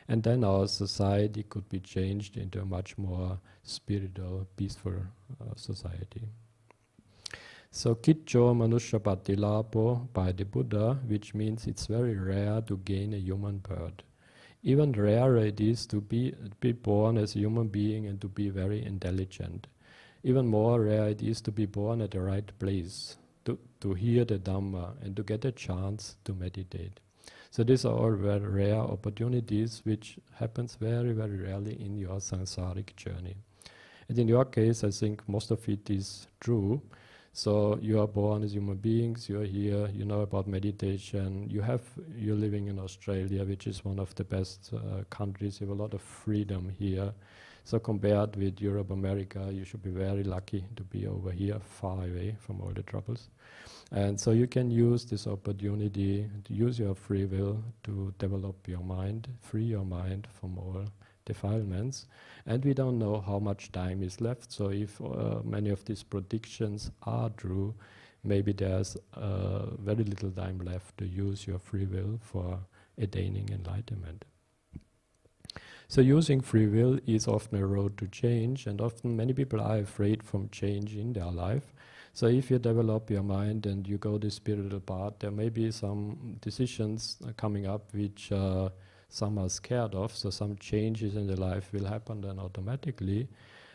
and then our society could be changed into a much more spiritual, peaceful uh, society. So Kitcho Manushapatilapo by the Buddha, which means it's very rare to gain a human birth. Even rarer it is to be, be born as a human being and to be very intelligent. Even more rare it is to be born at the right place, to, to hear the Dhamma and to get a chance to meditate. So these are all very rare opportunities which happens very, very rarely in your samsaric journey. And in your case, I think most of it is true so you are born as human beings, you are here, you know about meditation, you have, you're living in Australia, which is one of the best uh, countries, you have a lot of freedom here. So compared with Europe, America, you should be very lucky to be over here, far away from all the troubles. And so you can use this opportunity to use your free will to develop your mind, free your mind from all defilements. And we don't know how much time is left. So if uh, many of these predictions are true, maybe there's uh, very little time left to use your free will for attaining enlightenment. So using free will is often a road to change, and often many people are afraid from change in their life. So if you develop your mind and you go the spiritual path, there may be some decisions coming up which uh, some are scared of, so some changes in the life will happen then automatically.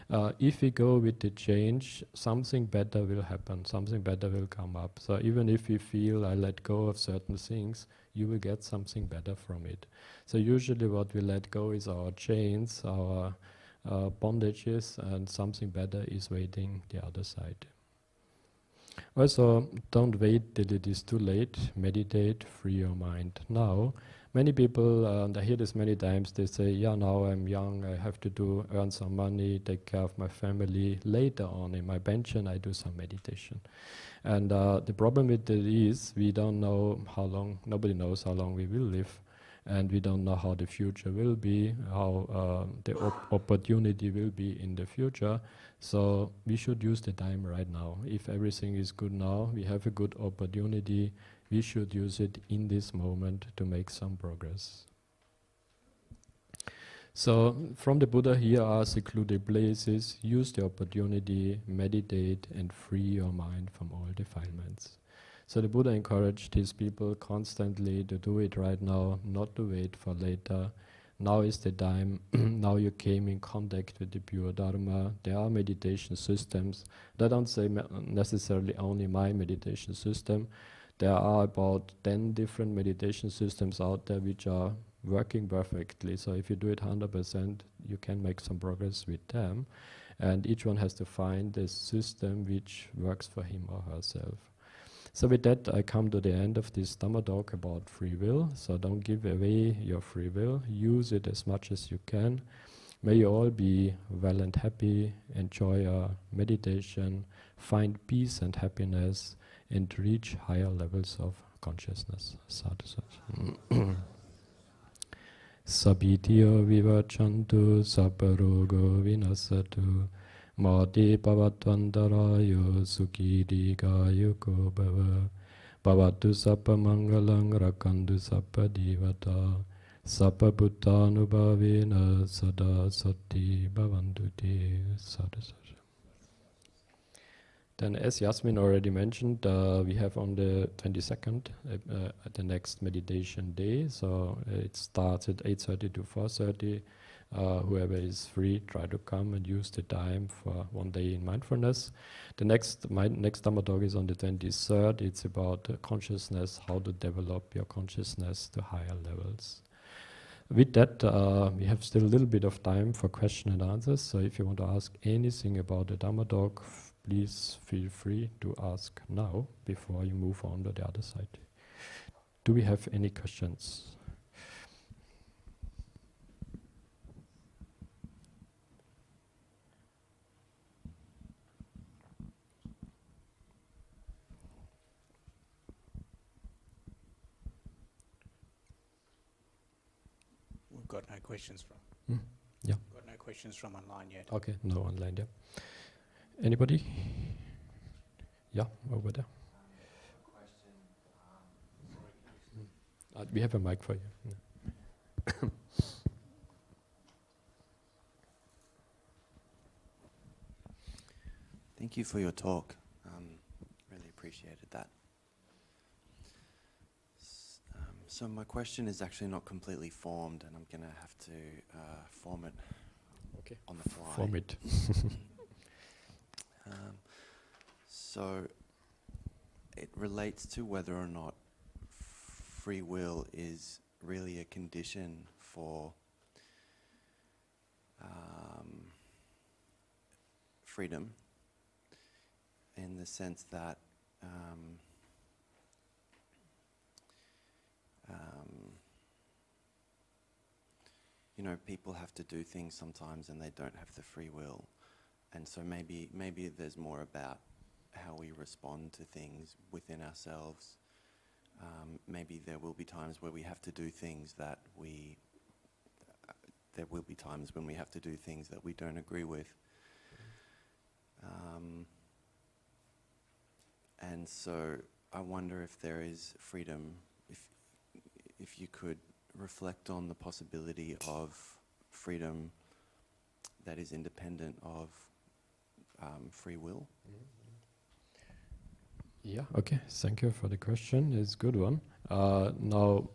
Uh, if we go with the change, something better will happen, something better will come up. So even if you feel I let go of certain things, you will get something better from it. So usually what we let go is our chains, our uh, bondages, and something better is waiting the other side. Also, don't wait till it is too late. Meditate, free your mind now many people, uh, and I hear this many times, they say, yeah, now I'm young, I have to do, earn some money, take care of my family. Later on in my pension, I do some meditation. And uh, the problem with it is we don't know how long, nobody knows how long we will live. And we don't know how the future will be, how uh, the op opportunity will be in the future. So we should use the time right now. If everything is good now, we have a good opportunity we should use it in this moment to make some progress. So, from the Buddha, here are secluded places. Use the opportunity, meditate, and free your mind from all defilements. So, the Buddha encouraged his people constantly to do it right now, not to wait for later. Now is the time. *clears throat* now you came in contact with the pure Dharma. There are meditation systems. I don't say necessarily only my meditation system, there are about 10 different meditation systems out there which are working perfectly. So if you do it 100%, you can make some progress with them. And each one has to find the system which works for him or herself. So with that, I come to the end of this Dhamma talk about free will. So don't give away your free will. Use it as much as you can. May you all be well and happy, enjoy your meditation, find peace and happiness, and reach higher levels of consciousness. Sadhu. *clears throat* Sabitiyo vivachantu saparogo vinasatu Mati pavatvantarayo sukiri gayuko bhava Bhavatu sappa mangalang rakandu sappa divata Sappa buddhanubhavena sada sati bhavantu te. Then, as Yasmin already mentioned, uh, we have on the 22nd uh, uh, the next meditation day. So uh, it starts at 8:30 to 4:30. Uh, whoever is free, try to come and use the time for one day in mindfulness. The next my next Dhamma talk is on the 23rd. It's about consciousness, how to develop your consciousness to higher levels. With that, uh, we have still a little bit of time for question and answers. So if you want to ask anything about the Dhamma talk, please feel free to ask now before you move on to the other side. Do we have any questions? We've got no questions from. Mm, yeah. Got no questions from online yet. Okay, no online, yeah. Anybody? Yeah, over there. Uh, we have a mic for you. Yeah. *coughs* Thank you for your talk. Um, really appreciated that. S- Um, so my question is actually not completely formed, and I'm going to have to uh, form it Okay. on the fly. Form it. *laughs* Um, so it relates to whether or not free will is really a condition for um, freedom, in the sense that um, um, you know people have to do things sometimes and they don't have the free will and so maybe maybe there's more about how we respond to things within ourselves. Um, maybe there will be times where we have to do things that we. Uh, there will be times when we have to do things that we don't agree with. Um, and so I wonder if there is freedom, if if you could reflect on the possibility of freedom that is independent of um, free will. Yeah, okay. Thank you for the question. It's a good one. Uh, now,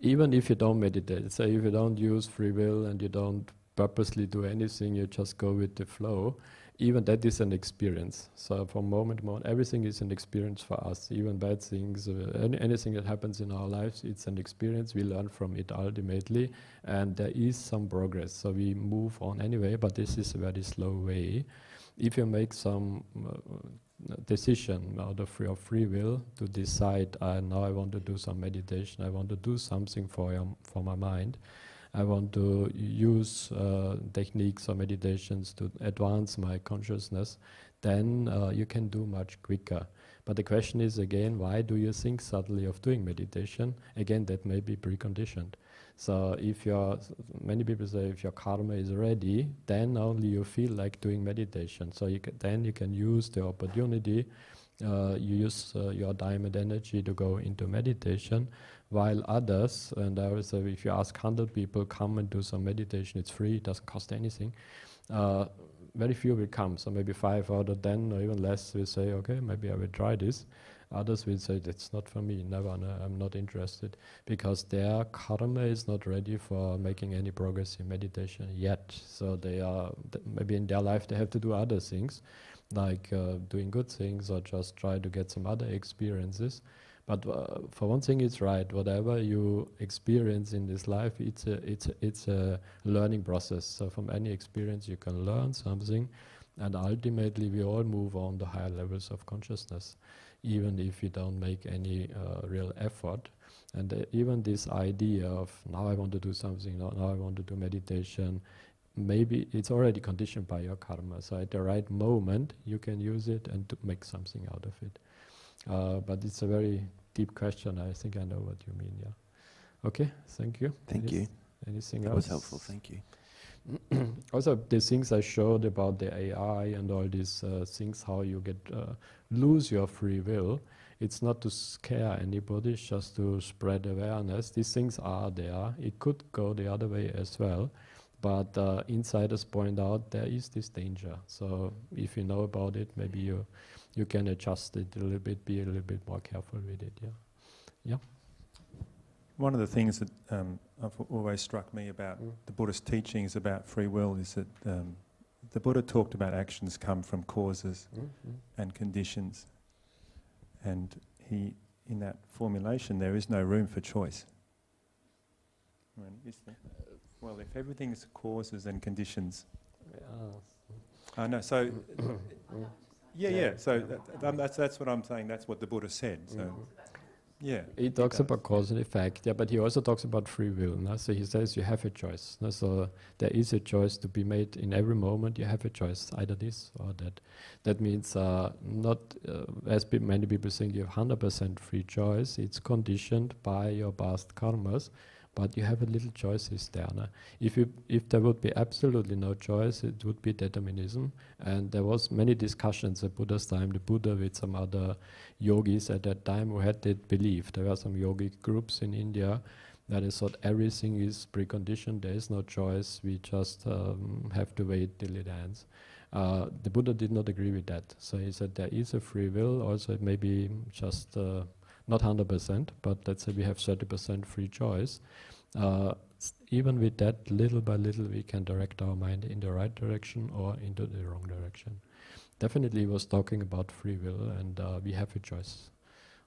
even if you don't meditate, say if you don't use free will and you don't purposely do anything, you just go with the flow, even that is an experience. So from moment to moment, everything is an experience for us. Even bad things, uh, any, anything that happens in our lives, it's an experience. We learn from it ultimately, and there is some progress. So we move on anyway, but this is a very slow way. If you make some uh, decision out of your free will to decide, uh, now I want to do some meditation, I want to do something for, your, for my mind, I want to use uh, techniques or meditations to advance my consciousness, then uh, you can do much quicker. But the question is again, why do you think suddenly of doing meditation? Again, that may be preconditioned. So if your many people say if your karma is ready, then only you feel like doing meditation. So you can, then you can use the opportunity. Uh, you use uh, your diamond energy to go into meditation, while others, and I would say if you ask 100 people, come and do some meditation, it's free, it doesn't cost anything. Uh, very few will come, so maybe five out of ten or even less will say, okay, maybe I will try this. Others will say, that's not for me, never, no, I'm not interested, because their karma is not ready for making any progress in meditation yet. So they are, th- maybe in their life they have to do other things, like uh, doing good things or just try to get some other experiences. But uh, for one thing, it's right. Whatever you experience in this life, it's a, it's a, it's a learning process. So from any experience, you can learn something, and ultimately, we all move on to higher levels of consciousness, even if we don't make any uh, real effort. And uh, even this idea of now I want to do something, now, now I want to do meditation, maybe it's already conditioned by your karma. So at the right moment, you can use it and to make something out of it. Uh, but it's a very deep question. I think I know what you mean. Yeah. Okay. Thank you. Thank Anyth- you. Anything That else? was helpful. Thank you. *clears throat* also, the things I showed about the AI and all these uh, things, how you get uh, lose your free will. It's not to scare anybody, it's just to spread awareness. These things are there. It could go the other way as well, but uh, insiders point out there is this danger. So if you know about it, maybe you you can adjust it a little bit, be a little bit more careful with it. Yeah. One of the things that um, have always struck me about Mm. the Buddhist teachings about free will is that um, the Buddha talked about actions come from causes and conditions. And he, in that formulation, there is no room for choice. Is there? Well, if everything is causes and conditions, uh, no, so *coughs* yeah, Yeah. So that, that's that's what I'm saying. That's what the Buddha said. So Mhm. Yeah, He talks does. about cause and effect, yeah, but he also talks about free will. No? So he says you have a choice. No? So there is a choice to be made in every moment. You have a choice, either this or that. That means uh, not uh, as many people think you have hundred percent free choice. It's conditioned by your past karmas, but you have a little choices there. No? If you if there would be absolutely no choice, it would be determinism. And there was many discussions at Buddha's time. The Buddha with some other yogis at that time who had that belief. There were some yogic groups in India that is thought everything is preconditioned. There is no choice. We just um, have to wait till it ends. Uh, the Buddha did not agree with that. So he said there is a free will. Also, it may be just uh, not 100%, but let's say we have 30% free choice. Uh, even with that, little by little, we can direct our mind in the right direction or into the wrong direction. Definitely, was talking about free will, and uh, we have a choice.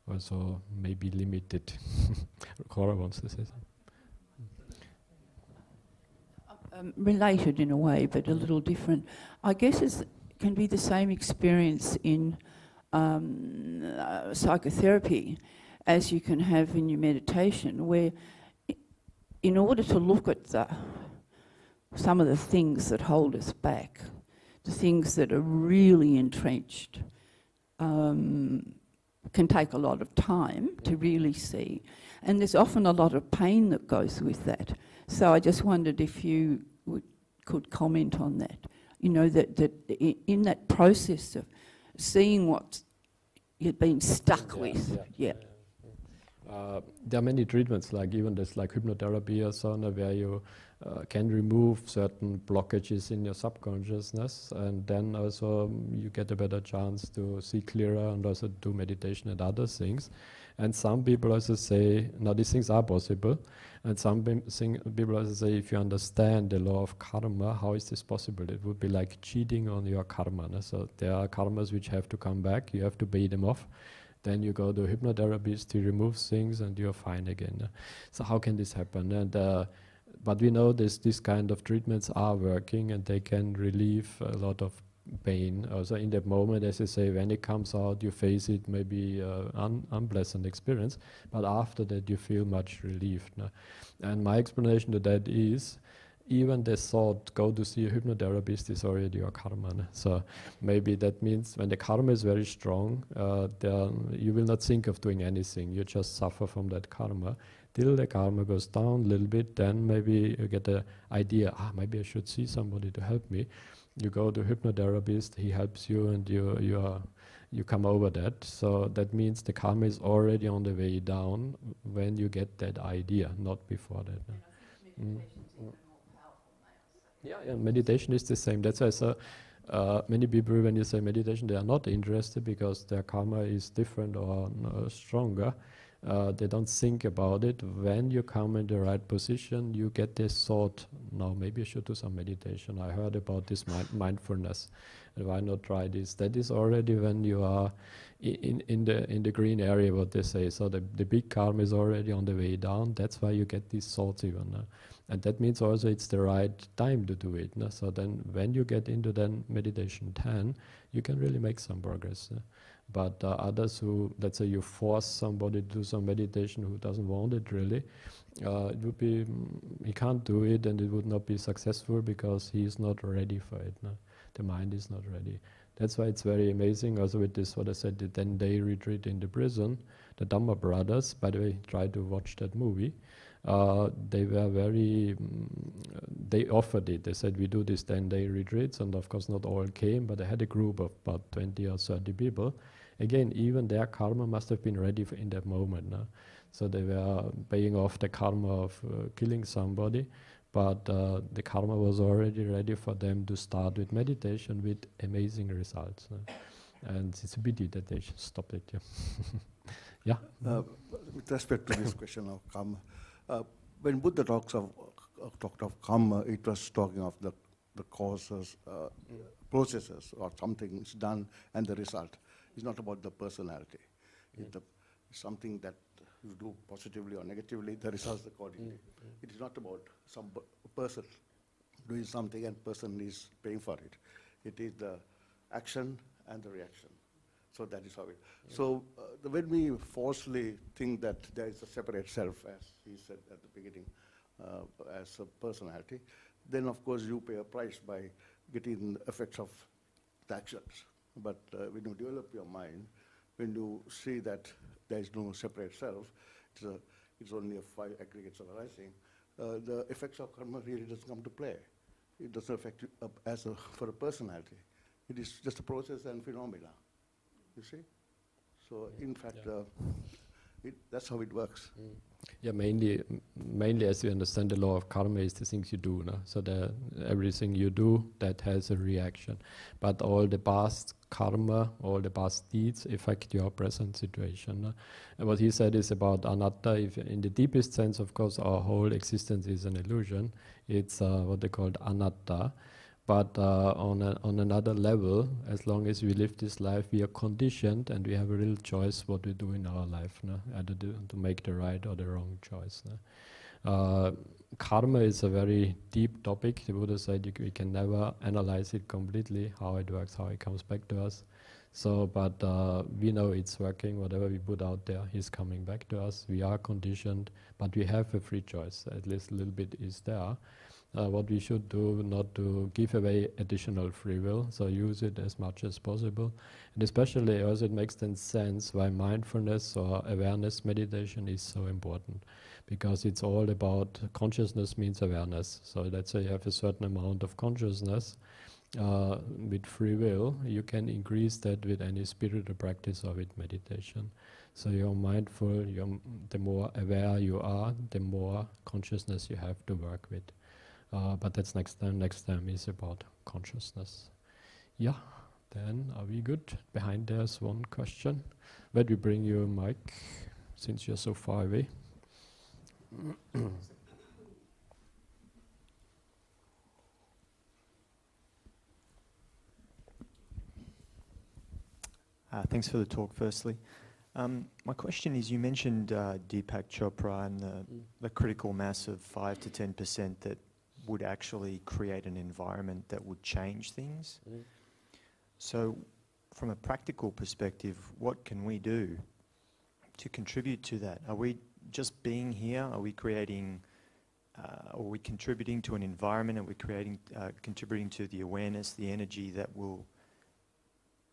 Also, maybe limited. *laughs* Cora wants to say something. um, related in a way, but a little different. I guess it can be the same experience in um, uh, psychotherapy as you can have in your meditation, where in order to look at the, some of the things that hold us back, the things that are really entrenched, um, can take a lot of time to really see. And there's often a lot of pain that goes with that. So I just wondered if you would, could comment on that. You know, that, that in that process of seeing what you've been stuck yeah, with. Yeah. yeah. Uh, there are many treatments, like even there's like hypnotherapy or so, where you uh, can remove certain blockages in your subconsciousness, and then also um, you get a better chance to see clearer and also do meditation and other things. And some people also say, now these things are possible. And some people say, if you understand the law of karma, how is this possible? It would be like cheating on your karma. No? So there are karmas which have to come back. You have to pay them off. Then you go to hypnotherapist, he removes things, and you're fine again. No? So how can this happen? And uh, but we know this this kind of treatments are working, and they can relieve a lot of pain. Also in that moment, as I say, when it comes out, you face it maybe uh, un unpleasant experience, but after that you feel much relieved. No? And my explanation to that is, even the thought go to see a hypnotherapist is already your karma. So maybe that means when the karma is very strong, uh, you will not think of doing anything. You just suffer from that karma till the karma goes down a little bit. Then maybe you get the idea, ah, maybe I should see somebody to help me you go to hypnotherapist, he helps you, and you you are you come over that. So that means the karma is already on the way down when you get that idea, not before that. Mm. Yeah, yeah, meditation is the same. That's why so, uh, many people, when you say meditation, they are not interested because their karma is different or uh, stronger. Uh, they don't think about it. When you come in the right position, you get this thought, now maybe I should do some meditation. I heard about this mindfulness. And why not try this? That is already when you are in, in, the, in the green area, what they say. So the, the big karma is already on the way down. That's why you get these thoughts even. Uh, and that means also it's the right time to do it. Uh, so then when you get into then meditation 10, you can really make some progress. Uh, but uh, others who, let's say, you force somebody to do some meditation who doesn't want it really, uh, it would be he can't do it, and it would not be successful because he is not ready for it. No? The mind is not ready. That's why it's very amazing. Also with this, what I said, the 10-day retreat in the prison, the Dhamma brothers. By the way, try to watch that movie. Uh, they were very, mm, they offered it. They said, we do this 10 day retreats, and of course, not all came, but they had a group of about 20 or 30 people. Again, even their karma must have been ready in that moment. No? So they were paying off the karma of uh, killing somebody, but uh, the karma was already ready for them to start with meditation with amazing results. No? And it's a pity that they stopped it. Yeah. *laughs* yeah. Uh, with respect to this question of karma, uh, when Buddha talks of uh, talked of karma, it was talking of the the causes, uh, processes, or something is done and the result. It's not about the personality. Mm. It's, the, something that you do positively or negatively, the results accordingly. Mm. It is not about some person doing something and person is paying for it. It is the action and the reaction. So that is how it. Yeah. So uh, when we falsely think that there is a separate self, as he said at the beginning, uh, as a personality, then of course you pay a price by getting the effects of the actions. But uh, when you develop your mind, when you see that there is no separate self, it's a, it's only a five aggregates arising, uh, the effects of karma really doesn't come to play. It doesn't affect you uh, as a, for a personality. It is just a process and phenomena. You see? So in fact, Yeah. uh, it, that's how it works. Yeah, mainly, mainly as you understand the law of karma is the things you do. No? So the everything you do that has a reaction, but all the past karma, all the past deeds affect your present situation. no? And what he said is about anatta. If in the deepest sense, of course, our whole existence is an illusion. It's uh, what they called anatta. But uh, on, a, on another level, as long as we live this life, we are conditioned and we have a real choice what we do in our life, no? either do, to make the right or the wrong choice. No? Uh, karma is a very deep topic. The Buddha said we can never analyze it completely, how it works, how it comes back to us. So, but uh, we know it's working. Whatever we put out there is coming back to us. We are conditioned, but we have a free choice. At least a little bit is there uh, what we should do not to give away additional free will, so use it as much as possible. And especially also it makes then sense why mindfulness or awareness meditation is so important. Because it's all about consciousness means awareness. So let's say you have a certain amount of consciousness uh, with free will, you can increase that with any spiritual practice or with meditation. So you're mindful, you're, the more aware you are, the more consciousness you have to work with. Uh, but that's next time. Next time is about consciousness. Yeah, then are we good? Behind there's one question. Where do we bring you a mic since you're so far away? *clears throat* Uh, thanks for the talk, firstly. Um, my question is you mentioned uh, Deepak Chopra and the, the critical mass of 5 to 10% that would actually create an environment that would change things. So, from a practical perspective, what can we do to contribute to that? Are we just being here? Are we creating, uh, are we contributing to an environment? Are we creating, uh, contributing to the awareness, the energy that will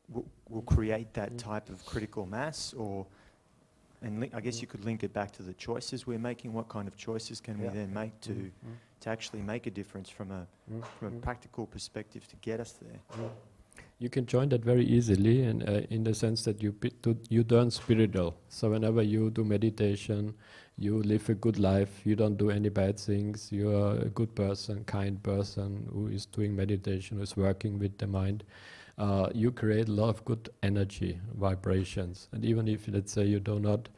will, will create that Mm. type of critical mass or and li- I guess you could link it back to the choices we're making. What kind of choices can Yeah. we then make to, Mm, to actually make a difference from a, mm, from a mm. practical perspective to get us there? You can join that very easily, and uh, in the sense that you pi- to, you turn spiritual. So whenever you do meditation, you live a good life. You don't do any bad things. You are a good person, kind person who is doing meditation, who is working with the mind. Uh, you create a lot of good energy, vibrations, and even if let's say you do not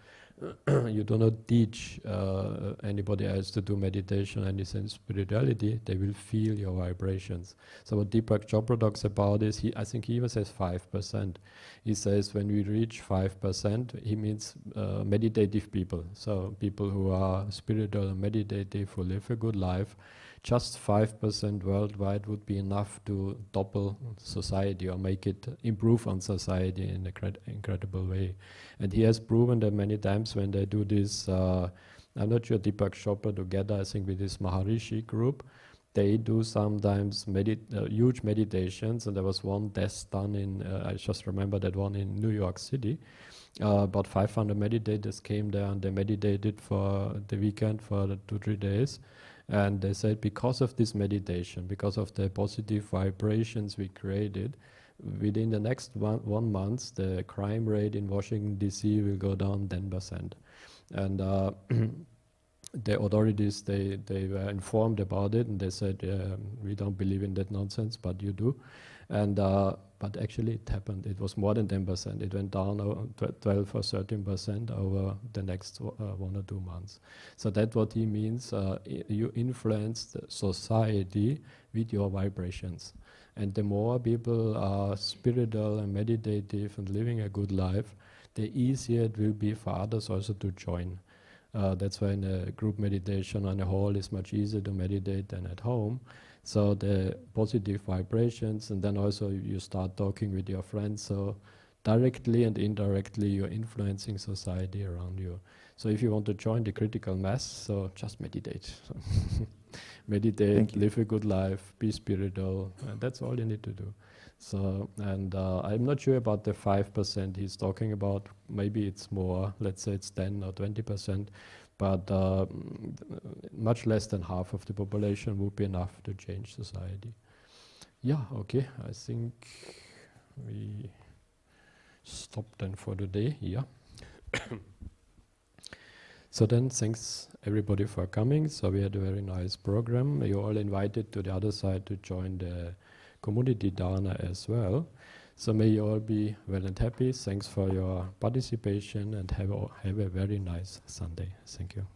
*clears throat* you do not teach uh, anybody else to do meditation and in spirituality, they will feel your vibrations. So what Deepak Chopra talks about is, he, I think he even says 5%. He says when we reach 5%, he means uh, meditative people. So people who are spiritual and meditative, who live a good life, just 5% worldwide would be enough to topple society or make it improve on society in a cred- incredible way. And he has proven that many times when they do this, uh, I'm not sure Deepak Chopra together, I think with this Maharishi group, they do sometimes medit- uh, huge meditations. And there was one test done in, uh, I just remember that one in New York City. Uh, about 500 meditators came there and they meditated for the weekend for the two, three days. And they said because of this meditation, because of the positive vibrations we created, within the next one, one month, the crime rate in Washington, D.C. will go down 10%. And uh, *clears throat* the authorities, they, they were informed about it and they said, um, we don't believe in that nonsense, but you do. And uh, but actually it happened. It was more than 10%. It went down tw- 12 or 13% over the next uh, one or two months. So that's what he means. Uh, you influence society with your vibrations. And the more people are spiritual and meditative and living a good life, the easier it will be for others also to join. Uh, that's why in a group meditation on a hall is much easier to meditate than at home. So the positive vibrations, and then also you start talking with your friends. So directly and indirectly, you're influencing society around you. So if you want to join the critical mass, so just meditate. *laughs* meditate, Thank you. live a good life, be spiritual, and that's all you need to do. So, and uh, I'm not sure about the 5% he's talking about. Maybe it's more, let's say it's 10 or 20%. But uh, much less than half of the population would be enough to change society. Yeah, okay, I think we stop then for the day here. *coughs* so then, thanks everybody for coming. So we had a very nice program. You're all invited to the other side to join the community dana as well. So may you all be well and happy. Thanks for your participation and have a, have a very nice Sunday. Thank you.